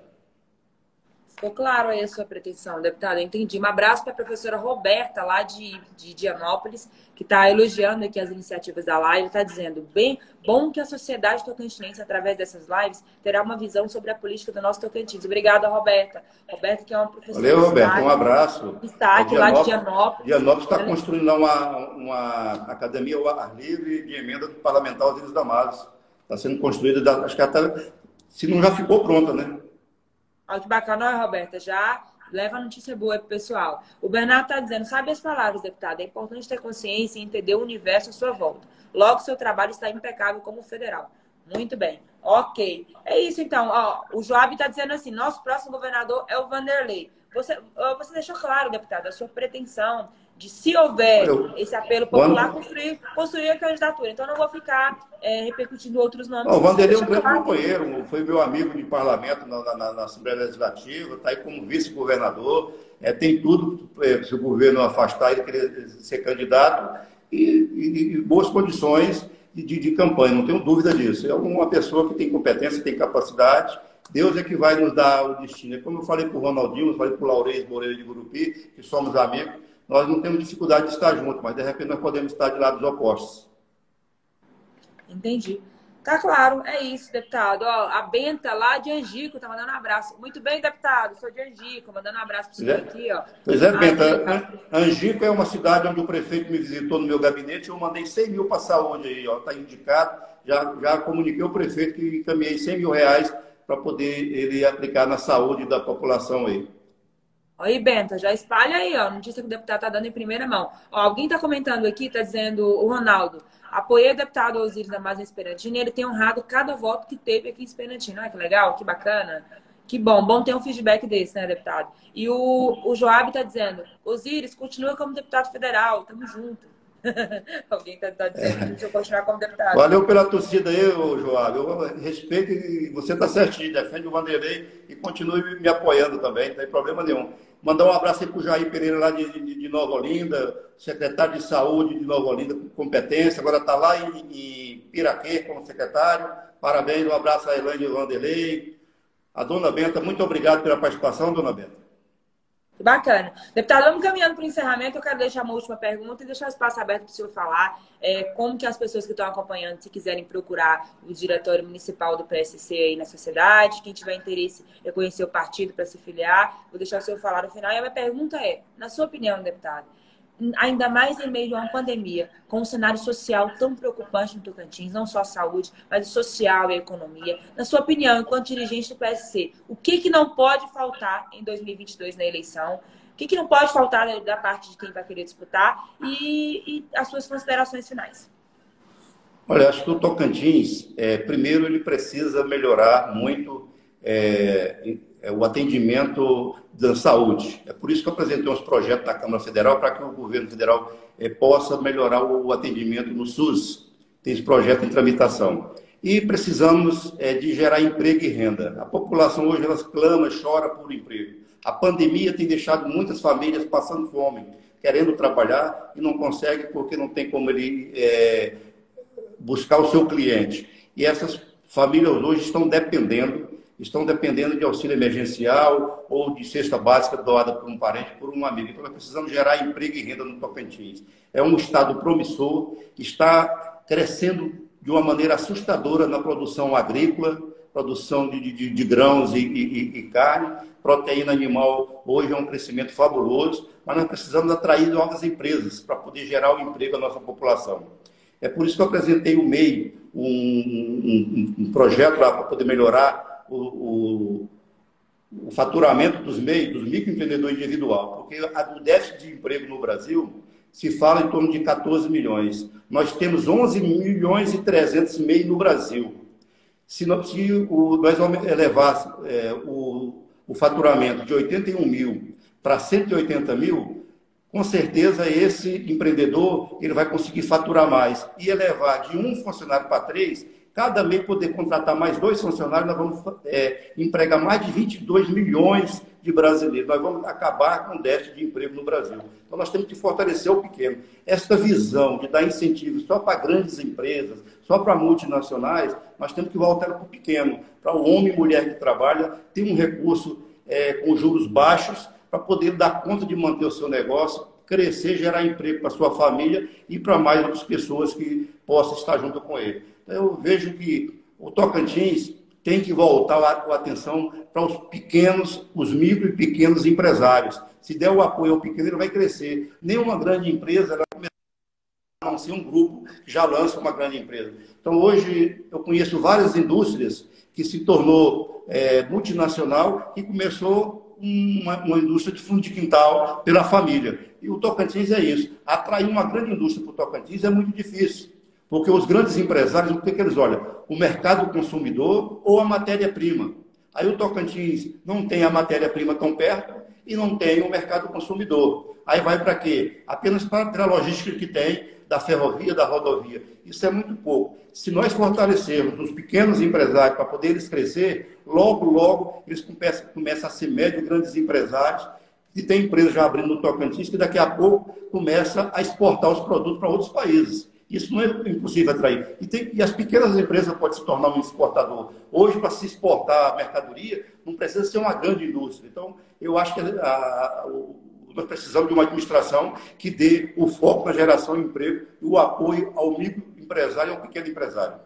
Ficou claro aí a sua pretensão, deputado. Eu entendi. Um abraço para a professora Roberta, lá de, de Dianópolis, que está elogiando aqui as iniciativas da live. Está dizendo, bem, bom que a sociedade tocantinense, através dessas lives, terá uma visão sobre a política do nosso Tocantins. Obrigada, Roberta. Roberta, que é uma professora. Valeu, Roberta. Um abraço. Destaque lá de Dianópolis. Dianópolis está construindo uma, uma academia ao ar livre de emenda parlamentar Osíris Damares. Está sendo construída, acho que até, se não já ficou pronta, né? Olha que bacana, Roberta. Já leva a notícia boa pro pessoal. O Bernardo está dizendo, sabe as palavras, deputado, é importante ter consciência e entender o universo à sua volta. Logo, seu trabalho está impecável como federal. Muito bem. Ok. É isso, então. Ó, o Joab está dizendo assim, nosso próximo governador é o Vanderlei. Você, você deixou claro, deputado, a sua pretensão de se houver eu, esse apelo popular, construir, construir a candidatura. Então, não vou ficar é, repercutindo outros nomes. o Vanderlei é um grande companheiro, foi meu amigo de parlamento na, na, na Assembleia Legislativa, está aí como vice-governador, é, tem tudo, é, se o governo afastar ele querer ser candidato, e, e, e boas condições de, de, de, campanha, não tenho dúvida disso. É uma pessoa que tem competência, tem capacidade, Deus é que vai nos dar o destino. É como eu falei para o Ronaldinho, falei para o Laurez Moreira de Gurupi, que somos amigos, nós não temos dificuldade de estar juntos, mas de repente nós podemos estar de lados opostos. Entendi. Tá claro, é isso, deputado. Ó, a Benta lá de Angico tá mandando um abraço. Muito bem, deputado, sou de Angico, mandando um abraço para você é. aqui, ó. Pois é, Benta. Angico é uma cidade onde o prefeito me visitou no meu gabinete, eu mandei 100 mil para a saúde aí, ó, tá indicado. Já, já comuniquei ao prefeito que encaminhei 100 mil reais para poder ele aplicar na saúde da população aí. Aí, Benta, já espalha aí, ó. Notícia que o deputado tá dando em primeira mão. Ó, alguém tá comentando aqui, tá dizendo o Ronaldo. Apoiei o deputado Osiris da Mazda Esperantino e ele tem honrado cada voto que teve aqui em Esperantino. Olha que legal, que bacana. Que bom, bom ter um feedback desse, né, deputado? E o, o Joab tá dizendo, Osiris, continua como deputado federal, tamo junto. Alguém está tá dizendo é. que eu continuar como deputado. Valeu pela torcida aí, Joab. Eu respeito e você está certinho, defende o Vanderlei e continue me apoiando também, não tem problema nenhum. Mandar um abraço aí para o Jair Pereira lá de, de, de, Nova Olinda, secretário de saúde de Nova Olinda com competência, agora está lá em, em Piraquê como secretário. Parabéns, um abraço a Elaine Vanderlei. A dona Benta, muito obrigado pela participação, dona Benta. Bacana. Deputado, vamos caminhando para o encerramento. Eu quero deixar uma última pergunta e deixar o espaço aberto para o senhor falar é, como que as pessoas que estão acompanhando, se quiserem procurar o diretório municipal do PSC aí na sociedade, quem tiver interesse em conhecer o partido para se filiar, vou deixar o senhor falar no final. E a minha pergunta é, na sua opinião, deputado, ainda mais em meio a uma pandemia, com um cenário social tão preocupante no Tocantins, não só a saúde, mas o social e a economia. Na sua opinião, enquanto dirigente do PSC, o que, que não pode faltar em 2022 na eleição? O que, que não pode faltar da parte de quem vai querer disputar? E, e as suas considerações finais. Olha, acho que o Tocantins, é, primeiro, ele precisa melhorar muito é, o atendimento da saúde. É por isso que eu apresentei uns projetos na Câmara Federal para que o governo federal é, possa melhorar o atendimento no SUS. Tem esse projeto em tramitação. E precisamos é, de gerar emprego e renda. A população hoje ela clama, chora por emprego. A pandemia tem deixado muitas famílias passando fome, querendo trabalhar e não consegue porque não tem como ele é, buscar o seu cliente. E essas famílias hoje estão dependendo estão dependendo de auxílio emergencial ou de cesta básica doada por um parente, por um amigo. Então, nós precisamos gerar emprego e renda no Tocantins. É um estado promissor, está crescendo de uma maneira assustadora na produção agrícola, produção de, de, de grãos e, e, e, carne, proteína animal hoje é um crescimento fabuloso, mas nós precisamos atrair novas empresas para poder gerar o emprego à nossa população. É por isso que eu apresentei o MEI, um, um, um projeto para poder melhorar o, o, o faturamento dos meios, dos microempreendedores individual, porque o déficit de emprego no Brasil se fala em torno de 14 milhões. Nós temos 11 milhões e 300 MEI no Brasil. Se, nós, se o, nós elevar é, o, o faturamento de 81 mil para 180 mil, com certeza esse empreendedor ele vai conseguir faturar mais e elevar de um funcionário para três, cada mês poder contratar mais dois funcionários, nós vamos é, empregar mais de 22 milhões de brasileiros. Nós vamos acabar com o déficit de emprego no Brasil. Então, nós temos que fortalecer o pequeno. Esta visão de dar incentivos só para grandes empresas, só para multinacionais, nós temos que voltar para o pequeno, para o homem e mulher que trabalha, ter um recurso é, com juros baixos para poder dar conta de manter o seu negócio, crescer, gerar emprego para sua família e para mais outras pessoas que possam estar junto com ele. Eu vejo que o Tocantins tem que voltar a atenção para os pequenos, os micro e pequenos empresários. Se der o apoio ao pequeno, ele vai crescer. Nenhuma grande empresa vai a não ser um grupo que já lança uma grande empresa. Então, hoje, eu conheço várias indústrias que se tornou é, multinacional e começou uma, uma, indústria de fundo de quintal pela família. E o Tocantins é isso. Atrair uma grande indústria para o Tocantins é muito difícil. Porque os grandes empresários, o que, que eles olham? O mercado consumidor ou a matéria-prima. Aí o Tocantins não tem a matéria-prima tão perto e não tem o mercado consumidor. Aí vai para quê? Apenas para a logística que tem da ferrovia, da rodovia. Isso é muito pouco. Se nós fortalecermos os pequenos empresários para poder eles crescer, logo, logo, eles começam, começam a ser médios grandes empresários. E tem empresas já abrindo no Tocantins que daqui a pouco começa a exportar os produtos para outros países. Isso não é impossível atrair. E, tem, e as pequenas empresas podem se tornar um exportador. Hoje, para se exportar a mercadoria, não precisa ser uma grande indústria. Então, eu acho que a, a, nós precisamos de uma administração que dê o foco na geração de emprego e o apoio ao microempresário e ao pequeno empresário.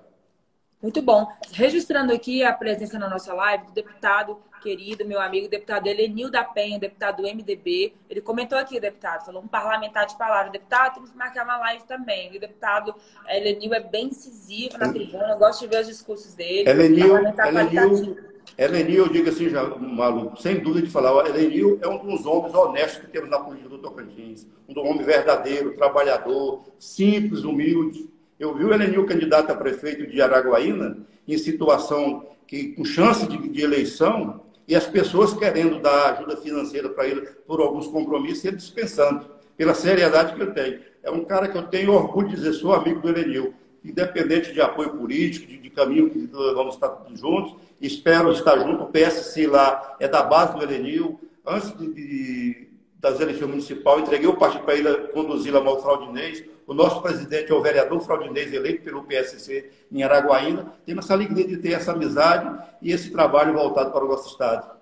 Muito bom. Registrando aqui a presença na nossa live do deputado querido, meu amigo, deputado Elenil da Penha, deputado do MDB. Ele comentou aqui, deputado, falou um parlamentar de palavra. Deputado, temos que marcar uma live também. O deputado Elenil é bem incisivo na tribuna, eu gosto de ver os discursos dele. Elenil, Elenil, Elenil, eu digo assim, já, maluco, sem dúvida de falar, Elenil é um dos homens honestos que temos na política do Tocantins. Um homem verdadeiro, trabalhador, simples, humilde. Eu vi o Elenil candidato a prefeito de Araguaína em situação que, com chance de, de eleição, e as pessoas querendo dar ajuda financeira para ele por alguns compromissos, ele dispensando, pela seriedade que ele tem. É um cara que eu tenho orgulho de dizer, sou amigo do Elenil, independente de apoio político, de, de caminho que vamos estar juntos, espero estar junto. O PSC lá é da base do Elenil. Antes de, de, das eleições municipais, entreguei o partido para ele conduzir lá ao Fraudinês. O nosso presidente é o vereador Fraudinês, eleito pelo PSC em Araguaína. Temos essa alegria de ter essa amizade e esse trabalho voltado para o nosso Estado.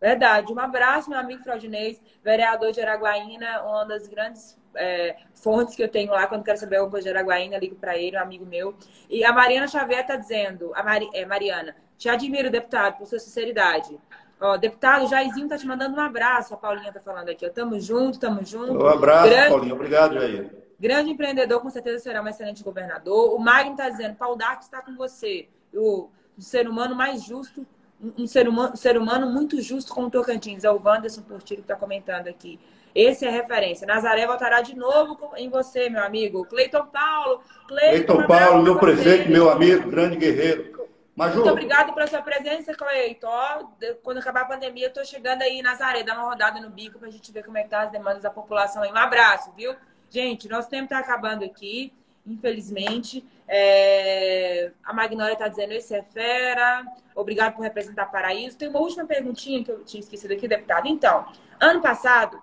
Verdade. Um abraço, meu amigo Fraudinês, vereador de Araguaína, uma das grandes é, fontes que eu tenho lá quando quero saber alguma coisa de Araguaína, ligo para ele, um amigo meu. E a Mariana Xavier está dizendo, a Mari, é, Mariana, te admiro, deputado, por sua sinceridade. Ó, deputado Jairzinho tá te mandando um abraço, a Paulinha tá falando aqui. Ó. Tamo junto, tamo junto. Um abraço, grande, Paulinha. Obrigado, Jair. Grande empreendedor, com certeza será um excelente governador. O Magno tá dizendo, Paulo Dark está com você. O, o ser humano mais justo um ser humano, um ser humano muito justo como o Tocantins. É o Wanderson Portilho que está comentando aqui. Esse é referência. Nazaré voltará de novo em você, meu amigo. Cleiton Paulo. Cleiton Paulo, meu prefeito, meu amigo, grande guerreiro. Maju. Muito obrigado pela sua presença, Cleiton. Quando acabar a pandemia, eu estou chegando aí em Nazaré, dar uma rodada no bico para a gente ver como é que tá as demandas da população aí. Um abraço, viu? Gente, nosso tempo está acabando aqui, infelizmente. É... A Magnólia está dizendo, esse é fera. Obrigado por representar Paraíso. Tem uma última perguntinha que eu tinha esquecido aqui, deputado. Então, ano passado,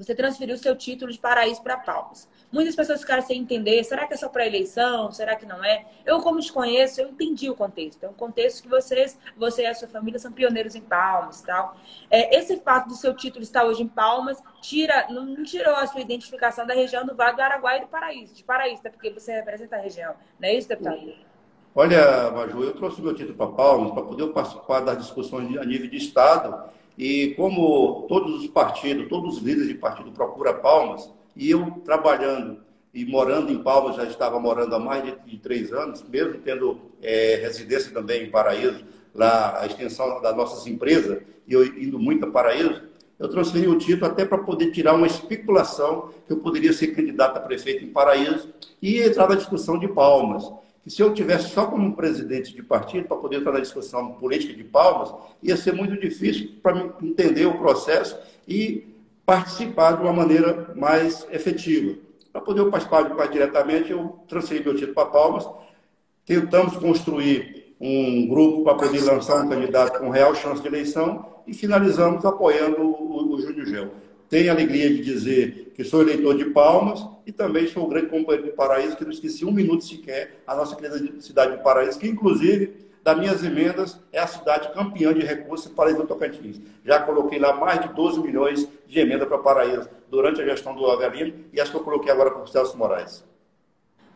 você transferiu seu título de Paraíso para Palmas. Muitas pessoas ficaram sem entender, será que é só para eleição? Será que não é? Eu, como te conheço, eu entendi o contexto. É um contexto que vocês, você e a sua família são pioneiros em Palmas tal. É, esse fato do seu título estar hoje em Palmas tira, não tirou a sua identificação da região do Vale do Araguaia e do Paraíso, de Paraíso, até porque você representa a região. Não é isso, deputado? Olha, Maju, eu trouxe meu título para Palmas para poder participar das discussões a nível de Estado e como todos os partidos, todos os líderes de partido procuram Palmas, e eu trabalhando e morando em Palmas, já estava morando há mais de, de três anos, mesmo tendo é, residência também em Paraíso, lá a extensão das nossas empresas, e eu indo muito a Paraíso, eu transferi o título até para poder tirar uma especulação que eu poderia ser candidato a prefeito em Paraíso e entrar na discussão de Palmas que se eu tivesse só como presidente de partido, para poder estar na discussão política de palmas, ia ser muito difícil para entender o processo e participar de uma maneira mais efetiva. Para poder participar mais diretamente, eu transferi meu título para Palmas, tentamos construir um grupo para poder lançar um candidato com real chance de eleição e finalizamos apoiando o, o Júnior Gel. Tenho a alegria de dizer que sou eleitor de Palmas e também sou o grande companheiro de Paraíso, que não esqueci um minuto sequer a nossa querida cidade de Paraíso, que inclusive, das minhas emendas, é a cidade campeã de recursos Paraíso do Tocantins. Já coloquei lá mais de 12 milhões de emenda para Paraíso durante a gestão do Avelino e acho que eu coloquei agora para o Celso Moraes.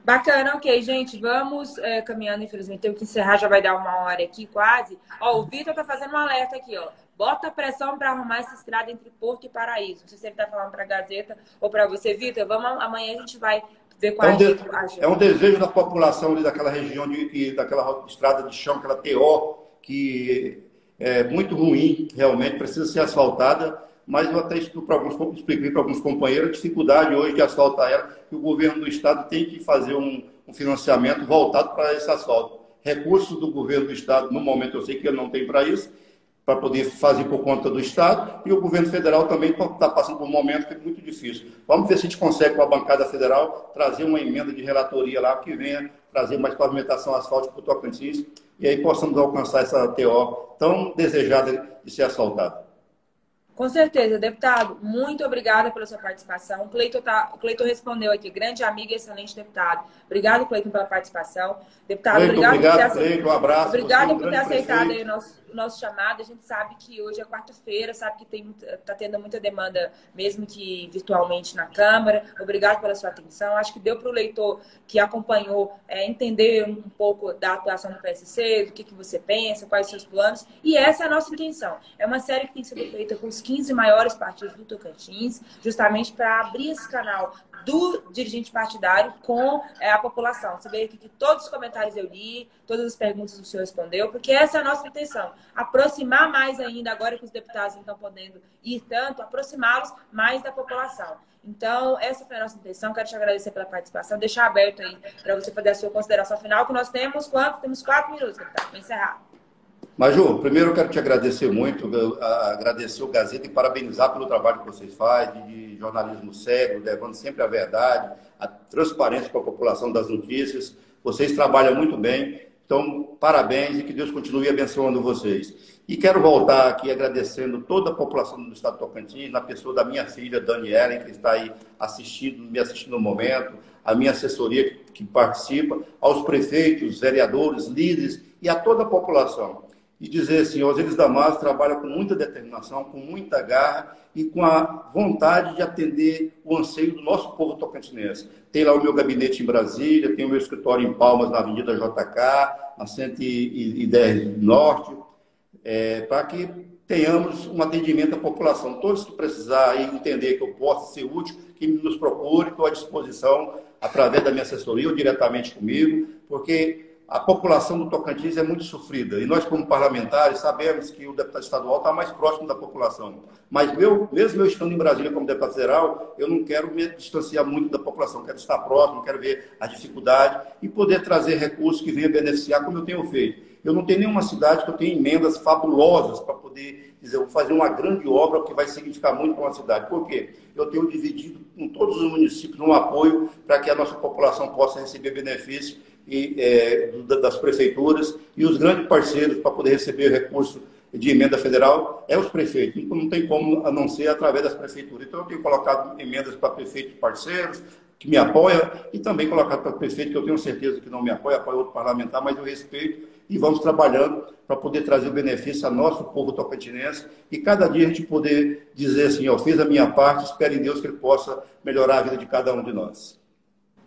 Bacana, ok, gente. Vamos é, caminhando, infelizmente. Tenho que encerrar, já vai dar uma hora aqui quase. Ó, o Vitor tá fazendo um alerta aqui, ó. Bota pressão para arrumar essa estrada entre Porto e Paraíso. Não sei se ele está falando para a Gazeta ou para você, Vitor. Vamos amanhã a gente vai ver qual é, um de, é um desejo da população ali daquela região, de, daquela estrada de chão, aquela TO, que é muito ruim, realmente, precisa ser asfaltada. Mas eu até para alguns, expliquei para alguns companheiros a dificuldade hoje de asfaltar ela, que o governo do estado tem que fazer um, um financiamento voltado para esse asfalto. Recursos do governo do estado, no momento eu sei que ele não tem para isso, para poder fazer por conta do Estado, e o governo federal também está passando por um momento que é muito difícil. Vamos ver se a gente consegue, com a bancada federal, trazer uma emenda de relatoria lá que venha trazer mais pavimentação asfáltica para o Tocantins, e aí possamos alcançar essa TO tão desejada de ser asfaltada. Com certeza, deputado, muito obrigada pela sua participação. O Cleiton, tá, o Cleiton respondeu aqui, grande amigo e excelente deputado. Obrigado, Cleiton, pela participação. Deputado, Cleiton, obrigado, obrigado, por ter, Cleiton, um abraço. Obrigado por ter aceitado aí o nosso nosso chamado. A gente sabe que hoje é quarta-feira, sabe que tem está tendo muita demanda, mesmo que virtualmente na Câmara. Obrigado pela sua atenção. Acho que deu para o leitor que acompanhou é, entender um pouco da atuação do PSC, do que, que você pensa, quais seus planos. E essa é a nossa intenção. É uma série que tem sido feita com os 15 maiores partidos do Tocantins, justamente para abrir esse canal do dirigente partidário com é, a população. Você vê que todos os comentários eu li, todas as perguntas o senhor respondeu, porque essa é a nossa intenção. Aproximar mais ainda, agora que os deputados não estão podendo ir tanto, aproximá-los mais da população. Então, essa foi a nossa intenção. Quero te agradecer pela participação, deixar aberto aí para você fazer a sua consideração final, que nós temos quanto? Temos quatro minutos, deputado, para encerrar. Maju, primeiro eu quero te agradecer muito, agradecer o Gazeta e parabenizar pelo trabalho que vocês fazem, de jornalismo sério, levando sempre a verdade, a transparência para a população das notícias. Vocês trabalham muito bem, então parabéns e que Deus continue abençoando vocês. E quero voltar aqui agradecendo toda a população do Estado de Tocantins, na pessoa da minha filha, Daniela, que está aí assistindo, me assistindo no momento, a minha assessoria que participa, aos prefeitos, vereadores, líderes e a toda a população e dizer assim, Osiris Damasio trabalha com muita determinação, com muita garra e com a vontade de atender o anseio do nosso povo tocantinense. Tem lá o meu gabinete em Brasília, tem o meu escritório em Palmas, na Avenida JK, na 110 Norte, é, para que tenhamos um atendimento à população. Todos que precisar e entender que eu possa ser útil, que nos procure, estou à disposição através da minha assessoria ou diretamente comigo, porque a população do Tocantins é muito sofrida. E nós, como parlamentares, sabemos que o deputado estadual está mais próximo da população. Mas meu, mesmo eu estando em Brasília como deputado federal, eu não quero me distanciar muito da população. Quero estar próximo, quero ver a dificuldade e poder trazer recursos que venham beneficiar, como eu tenho feito. Eu não tenho nenhuma cidade que eu tenha emendas fabulosas para poder dizer, vou fazer uma grande obra que vai significar muito para uma cidade. Por quê? Eu tenho dividido com todos os municípios um apoio para que a nossa população possa receber benefícios e, é, das prefeituras e os grandes parceiros para poder receber recurso de emenda federal é os prefeitos. Então não tem como a não ser através das prefeituras. Então eu tenho colocado emendas para prefeitos parceiros que me apoiam e também colocado para prefeito que eu tenho certeza que não me apoia, apoia outro parlamentar, mas eu respeito e vamos trabalhando para poder trazer o benefício ao nosso povo tocantinense e cada dia a gente poder dizer assim, eu fiz a minha parte, espero em Deus que ele possa melhorar a vida de cada um de nós.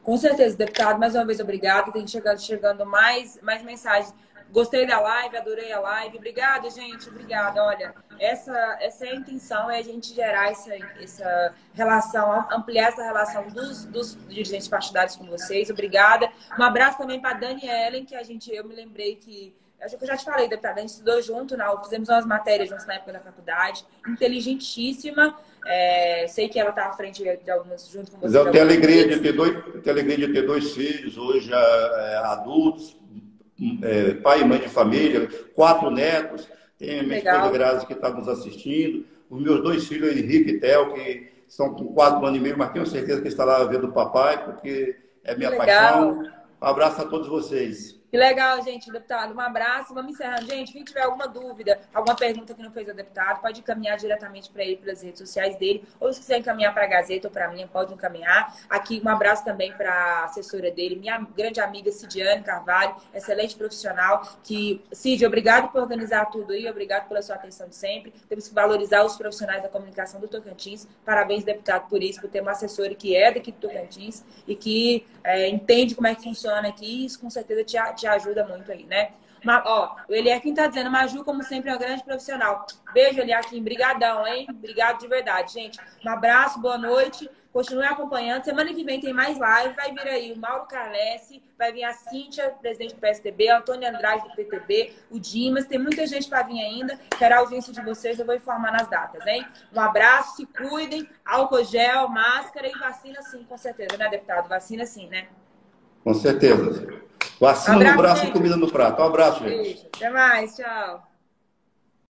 Com certeza, deputado. Mais uma vez, obrigado. Tem chegando, chegando mais, mais mensagens. Gostei da live, adorei a live. Obrigada, gente. Obrigada. Olha, essa, essa é a intenção, é a gente gerar essa, essa relação, ampliar essa relação dos, dos dirigentes partidários com vocês. Obrigada. Um abraço também para a Dani Ellen, que a gente, eu me lembrei que Acho que eu já te falei, deputada, a gente estudou junto, né? fizemos umas matérias juntos na época da faculdade, inteligentíssima. É, sei que ela está à frente de algumas, junto com você. Mas eu tenho alegria, de ter dois, tenho alegria de ter dois filhos, hoje é, adultos, é, pai e mãe de família, quatro netos. Tem a minha Legal. esposa Grazi que está nos assistindo. Os meus dois filhos, Henrique e Theo, que estão com quatro anos e meio, mas tenho certeza que está lá vendo o papai, porque é minha Legal. paixão. Um abraço a todos vocês. Que legal, gente, deputado. Um abraço. Vamos encerrando. Gente, quem tiver alguma dúvida, alguma pergunta que não fez o deputado, pode encaminhar diretamente para ele pelas redes sociais dele. Ou se quiser encaminhar para a Gazeta ou para mim, pode encaminhar. Aqui, um abraço também para a assessora dele, minha grande amiga Cidiane Carvalho, excelente profissional. Que, Cid, obrigado por organizar tudo aí, obrigado pela sua atenção de sempre. Temos que valorizar os profissionais da comunicação do Tocantins. Parabéns, deputado, por isso, por ter uma assessora que é daqui do Tocantins e que é, entende como é que funciona aqui. Isso com certeza te te ajuda muito aí, né? Mas, ó, o Eliakim tá dizendo, Maju, como sempre, é um grande profissional. Beijo, Eliakim. Brigadão, hein? Obrigado de verdade, gente. Um abraço, boa noite. Continue acompanhando. Semana que vem tem mais live. Vai vir aí o Mauro Carlesse, vai vir a Cíntia, presidente do PSDB, a Antônio Andrade do PTB, o Dimas. Tem muita gente para vir ainda. Quero a audiência de vocês. Eu vou informar nas datas, hein? Um abraço, se cuidem. Álcool gel, máscara e vacina sim, com certeza, né, deputado? Vacina sim, né? Com certeza. Vacina um no braço gente. e comida no prato. Um abraço, gente. Até mais. Tchau.